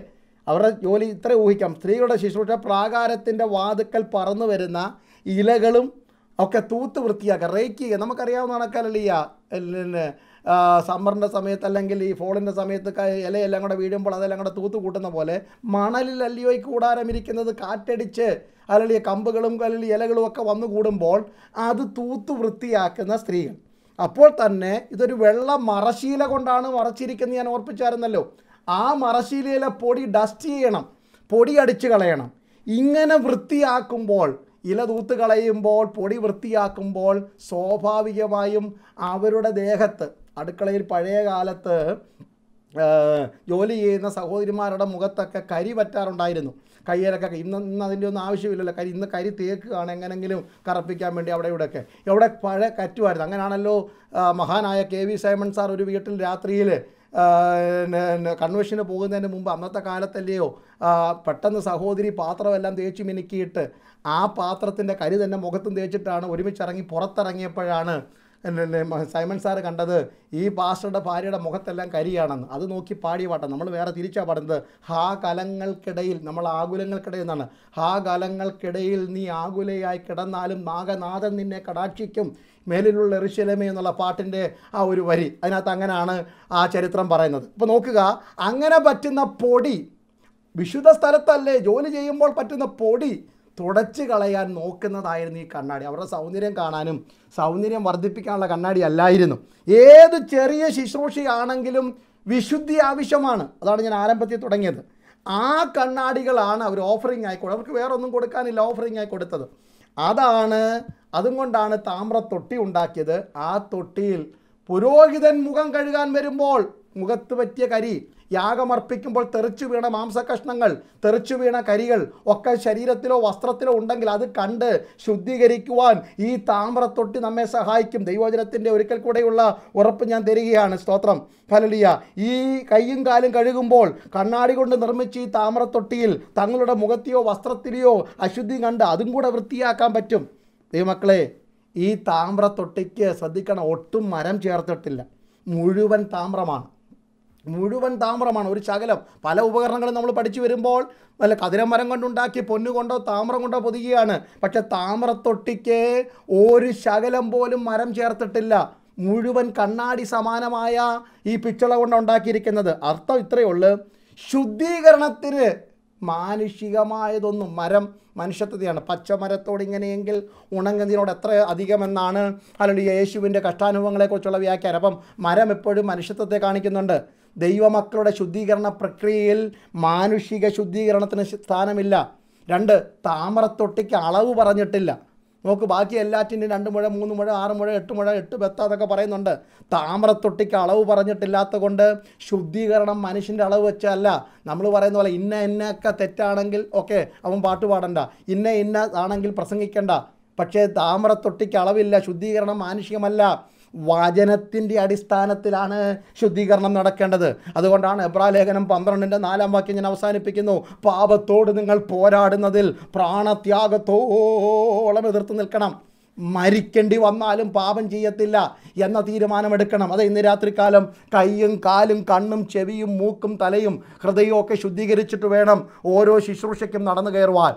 അവരുടെ ജോലി ഇത്ര ഊഹിക്കാം. സ്ത്രീകളുടെ ശുശ്രൂഷ പ്രാകാരത്തിന്റെ വാതുക്കൽ പറന്നു വരുന്ന ഇലകളും ഒക്കെ തൂത്ത് വൃത്തിയാക്കുക റേക്ക് ചെയ്യുക. നമുക്കറിയാവുന്ന കണക്കല്ലേ ഈ പിന്നെ സമ്മറിന്റെ സമയത്ത് അല്ലെങ്കിൽ ഈ ഫോളിന്റെ സമയത്ത് ഇലയെല്ലാം കൂടെ വീഴുമ്പോൾ അതെല്ലാം കൂടെ തൂത്ത് കൂട്ടുന്ന പോലെ മണലിൽ ഈ കൂടാരം ഇരിക്കുന്നത് കാറ്റടിച്ച് അല്ലെങ്കിൽ കമ്പുകളും അല്ലെങ്കിൽ ഇലകളും ഒക്കെ വന്നു കൂടുമ്പോൾ അത് തൂത്ത് വൃത്തിയാക്കുന്ന സ്ത്രീകൾ. അപ്പോൾ തന്നെ ഇതൊരു വെള്ള മറശീല കൊണ്ടാണ് മറച്ചിരിക്കുന്നത് ഞാൻ ഓർപ്പിച്ചായിരുന്നല്ലോ. ആ മറശീലയിലെ പൊടി ഡസ്റ്റ് ചെയ്യണം പൊടി അടിച്ച് കളയണം. ഇങ്ങനെ വൃത്തിയാക്കുമ്പോൾ ഇല തൂത്ത് കളയുമ്പോൾ പൊടി വൃത്തിയാക്കുമ്പോൾ സ്വാഭാവികമായും അവരുടെ ദേഹത്ത് അടുക്കളയിൽ പഴയ കാലത്ത് ജോലി ചെയ്യുന്ന സഹോദരിമാരുടെ മുഖത്തൊക്കെ കരി പറ്റാറുണ്ടായിരുന്നു കയ്യിലൊക്കെ ഇന്ന് ഇന്ന് അതിന്റെ ഒന്നും ആവശ്യമില്ലല്ലോ. കരി ഇന്ന് കരി തേക്കുകയാണ് എങ്ങനെങ്കിലും കറപ്പിക്കാൻ വേണ്ടി അവിടെ ഇവിടെയൊക്കെ. എവിടെ പഴയ കറ്റുമായിരുന്നു. അങ്ങനെയാണല്ലോ മഹാനായ കെ വി സൈമൺ സാർ ഒരു വീട്ടിൽ രാത്രിയിൽ കൺവെൻഷന് പോകുന്നതിന് മുമ്പ് അന്നത്തെ കാലത്തല്ലയോ പെട്ടെന്ന് സഹോദരി പാത്രമെല്ലാം തേച്ച് മിനുക്കിയിട്ട് ആ പാത്രത്തിന്റെ കരി തന്നെ മുഖത്തും തേച്ചിട്ടാണ് ഒരുമിച്ചിറങ്ങി പുറത്തിറങ്ങിയപ്പോഴാണ് സൈമൺ സാറ് കണ്ടത് ഈ പാസ്റ്ററുടെ ഭാര്യയുടെ മുഖത്തെല്ലാം കരിയാണെന്ന്. അത് നോക്കി പാടിയ പാട്ടാണ് നമ്മൾ വേറെ തിരിച്ചാ പാടുന്നത്. ഹാ കലങ്ങൾക്കിടയിൽ നമ്മൾ ആകുലങ്ങൾക്കിടയിൽ നിന്നാണ് ഹാ കലങ്ങൾക്കിടയിൽ നീ ആകുലയായി കിടന്നാലും നാഗനാഥൻ നിന്നെ കടാക്ഷിക്കും. മേലിലുള്ള എറിശലമേ എന്നുള്ള പാട്ടിന്റെ ആ ഒരു വരി. അതിനകത്ത് അങ്ങനെയാണ് ആ ചരിത്രം പറയുന്നത്. ഇപ്പോൾ നോക്കുക അങ്ങനെ പറ്റുന്ന പൊടി വിശുദ്ധ സ്ഥലത്തല്ലേ ജോലി ചെയ്യുമ്പോൾ പറ്റുന്ന പൊടി തുടച്ച് കളയാൻ നോക്കുന്നതായിരുന്നു ഈ കണ്ണാടി. അവരുടെ സൗന്ദര്യം കാണാനും സൗന്ദര്യം വർദ്ധിപ്പിക്കാനുള്ള കണ്ണാടി അല്ലായിരുന്നു. ഏത് ചെറിയ ശുശ്രൂഷയാണെങ്കിലും വിശുദ്ധി ആവശ്യമാണ്. അതാണ് ഞാൻ ആരംഭത്തിൽ തുടങ്ങിയത്. ആ കണ്ണാടികളാണ് അവർ ഓഫറിങ് ആയി കൊടുത്തത് അവർക്ക് വേറെ ഒന്നും കൊടുക്കാനില്ല ഓഫറിങ് ആയി കൊടുത്തത്. അതാണ് അതും കൊണ്ടാണ് താമ്ര തൊട്ടി ഉണ്ടാക്കിയത്. ആ തൊട്ടിയിൽ പുരോഹിതൻ മുഖം കഴുകാൻ വരുമ്പോൾ മുഖത്ത് പറ്റിയ കരി യാഗമർപ്പിക്കുമ്പോൾ തെറിച്ചു വീണ മാംസകഷ്ണങ്ങൾ തെറിച്ചു വീണ കരികൾ ഒക്കെ ശരീരത്തിലോ വസ്ത്രത്തിലോ ഉണ്ടെങ്കിൽ അത് കണ്ട് ശുദ്ധീകരിക്കുവാൻ ഈ താമ്രത്തൊട്ടി നമ്മെ സഹായിക്കും. ദൈവജനത്തിന്റെ ഒരിക്കൽ കൂടെയുള്ള ഉറപ്പ് ഞാൻ തരികയാണ്. സ്തോത്രം. ഫലലിയ ഈ കൈയും കാലും കഴുകുമ്പോൾ കണ്ണാടി കൊണ്ട് നിർമ്മിച്ച ഈ താമ്രത്തൊട്ടിയിൽ തങ്ങളുടെ മുഖത്തെയോ വസ്ത്രത്തിലെയോ അശുദ്ധി കണ്ട് അതും കൂടെ വൃത്തിയാക്കാൻ പറ്റും. ദൈവമക്കളെ ഈ താമ്രത്തൊട്ടിക്ക് ശ്രദ്ധിക്കണം. ഒട്ടും മരം ചേർത്തിട്ടില്ല. മുഴുവൻ താമ്രമാണ്. മുഴുവൻ താമ്രമാണ്. ഒരു ശകലം. പല ഉപകരണങ്ങളും നമ്മൾ പഠിച്ചു വരുമ്പോൾ വല്ല കതിരമരം കൊണ്ടുണ്ടാക്കി പൊന്നു കൊണ്ടോ താമ്രം കൊണ്ടോ പൊതിയുകയാണ്. പക്ഷെ താമ്രത്തൊട്ടിക്ക് ഒരു ശകലം പോലും മരം ചേർത്തിട്ടില്ല. മുഴുവൻ കണ്ണാടി സമാനമായ ഈ പിച്ചള കൊണ്ട് ഉണ്ടാക്കിയിരിക്കുന്നത്. അർത്ഥം ഇത്രയേ ഉള്ളൂ. ശുദ്ധീകരണത്തിന് മാനുഷികമായതൊന്നും മരം മനുഷ്യത്വതയാണ് പച്ചമരത്തോട് ഇങ്ങനെയെങ്കിൽ ഉണങ്ങുന്നതിനോട് എത്ര അധികമെന്നാണ് അല്ലെങ്കിൽ യേശുവിന്റെ കഷ്ടാനുഭവങ്ങളെക്കുറിച്ചുള്ള വ്യാഖ്യാനം. അപ്പം മരം എപ്പോഴും മനുഷ്യത്വത്തെ കാണിക്കുന്നുണ്ട്. ദൈവമക്കളുടെ ശുദ്ധീകരണ പ്രക്രിയയിൽ മാനുഷിക ശുദ്ധീകരണത്തിന് സ്ഥാനമില്ല. രണ്ട് താമരത്തൊട്ടിക്ക് അളവ് പറഞ്ഞിട്ടില്ല. നോക്ക് ബാക്കി എല്ലാറ്റിന്റെയും രണ്ട് മുഴ മൂന്ന് മുഴ ആറ് മുഴ എട്ട് മുഴ എട്ട് ബെത്ത അതൊക്കെ പറയുന്നുണ്ട്. താമരത്തൊട്ടിക്ക് അളവ് പറഞ്ഞിട്ടില്ലാത്ത കൊണ്ട് ശുദ്ധീകരണം മനുഷ്യന്റെ അളവ് വെച്ചല്ല നമ്മൾ പറയുന്ന പോലെ ഇന്ന ഇന്നൊക്കെ തെറ്റാണെങ്കിൽ ഓക്കെ അവൻ പാട്ട് പാടണ്ട. ഇന്ന ഇന്ന ആണെങ്കിൽ പ്രസംഗിക്കണ്ട. പക്ഷേ താമരത്തൊട്ടിക്ക് അളവില്ല ശുദ്ധീകരണം മാനുഷികമല്ല. വചനത്തിന്റെ അടിസ്ഥാനത്തിലാണ് ശുദ്ധീകരണം നടക്കേണ്ടത്. അതുകൊണ്ടാണ് എബ്രാ ലേഖനം പന്ത്രണ്ടിന്റെ നാലാം വാക്യം ഞാൻ അവസാനിപ്പിക്കുന്നു. പാപത്തോട് നിങ്ങൾ പോരാടുന്നതിൽ പ്രാണത്യാഗത്തോളം എതിർത്ത് നിൽക്കണം. മരിക്കേണ്ടി വന്നാലും പാപം ചെയ്യത്തില്ല എന്ന തീരുമാനമെടുക്കണം. അത് ഇന്ന് രാത്രികാലം കൈയും കാലും കണ്ണും ചെവിയും മൂക്കും തലയും ഹൃദയവും ശുദ്ധീകരിച്ചിട്ട് വേണം ഓരോ ശുശ്രൂഷയ്ക്കും നടന്നു കയറുവാൻ.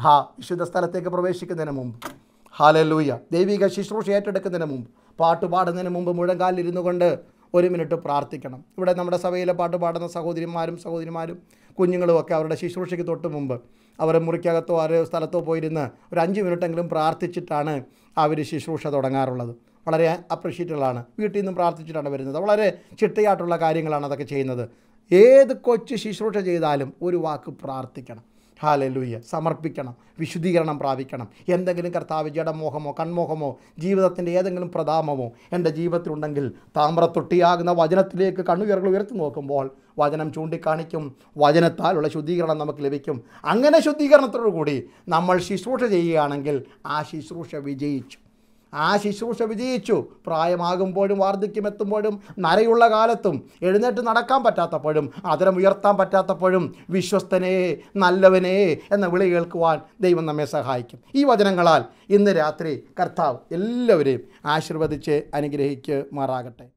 ഹാ വിശുദ്ധ സ്ഥലത്തേക്ക് പ്രവേശിക്കുന്നതിന് മുമ്പ്. ഹാലലൂയ. ദൈവിക ശുശ്രൂഷ ഏറ്റെടുക്കുന്നതിന് മുമ്പ് പാട്ട് പാടുന്നതിന് മുമ്പ് മുഴങ്കാലിരുന്നു കൊണ്ട് ഒരു മിനിറ്റ് പ്രാർത്ഥിക്കണം. ഇവിടെ നമ്മുടെ സഭയിലെ പാട്ട് പാടുന്ന സഹോദരിമാരും സഹോദരിമാരും കുഞ്ഞുങ്ങളും ഒക്കെ അവരുടെ ശുശ്രൂഷയ്ക്ക് തൊട്ട് മുമ്പ് അവർ മുറിക്കകത്തോ ആരോ സ്ഥലത്തോ പോയിരുന്ന് ഒരു അഞ്ച് മിനിറ്റെങ്കിലും പ്രാർത്ഥിച്ചിട്ടാണ് അവർ ശുശ്രൂഷ തുടങ്ങാറുള്ളത്. വളരെ അപ്രീഷിയേറ്റുകളാണ് വീട്ടിൽ നിന്നും പ്രാർത്ഥിച്ചിട്ടാണ് വരുന്നത്. വളരെ ചിട്ടയായിട്ടുള്ള കാര്യങ്ങളാണ് അതൊക്കെ ചെയ്യുന്നത്. ഏത് കൊച്ചു ശുശ്രൂഷ ചെയ്താലും ഒരു വാക്ക് പ്രാർത്ഥിക്കണം. ഹാലലൂയ. സമർപ്പിക്കണം വിശുദ്ധീകരണം പ്രാപിക്കണം. എന്തെങ്കിലും കർത്താവ് ജഡമോഹമോ കൺമോഹമോ ജീവിതത്തിന്റെ ഏതെങ്കിലും പ്രതാപമോ എന്റെ ജീവിതത്തിലുണ്ടെങ്കിൽ താമ്രത്തൊട്ടിയാകുന്ന വചനത്തിലേക്ക് കണ്ണുയറുകൾ ഉയർത്തി നോക്കുമ്പോൾ വചനം ചൂണ്ടിക്കാണിക്കും. വചനത്താലുള്ള ശുദ്ധീകരണം നമുക്ക് ലഭിക്കും. അങ്ങനെ ശുദ്ധീകരണത്തോടു കൂടി നമ്മൾ ശുശ്രൂഷ ചെയ്യുകയാണെങ്കിൽ ആ ശുശ്രൂഷ വിജയിച്ചു. ആ ശുശ്രൂഷ വിജയിച്ചു. പ്രായമാകുമ്പോഴും വാർദ്ധക്യം എത്തുമ്പോഴും നരയുള്ള കാലത്തും എഴുന്നേറ്റ് നടക്കാൻ പറ്റാത്തപ്പോഴും അതരം ഉയർത്താൻ പറ്റാത്തപ്പോഴും വിശ്വസ്തനെ നല്ലവനെ എന്ന വിളി കേൾക്കുവാൻ ദൈവം നമ്മെ സഹായിക്കും. ഈ വചനങ്ങളാൽ ഇന്ന് രാത്രി കർത്താവ് എല്ലാവരെയും ആശീർവദിച്ച് അനുഗ്രഹിക്കുമാറാകട്ടെ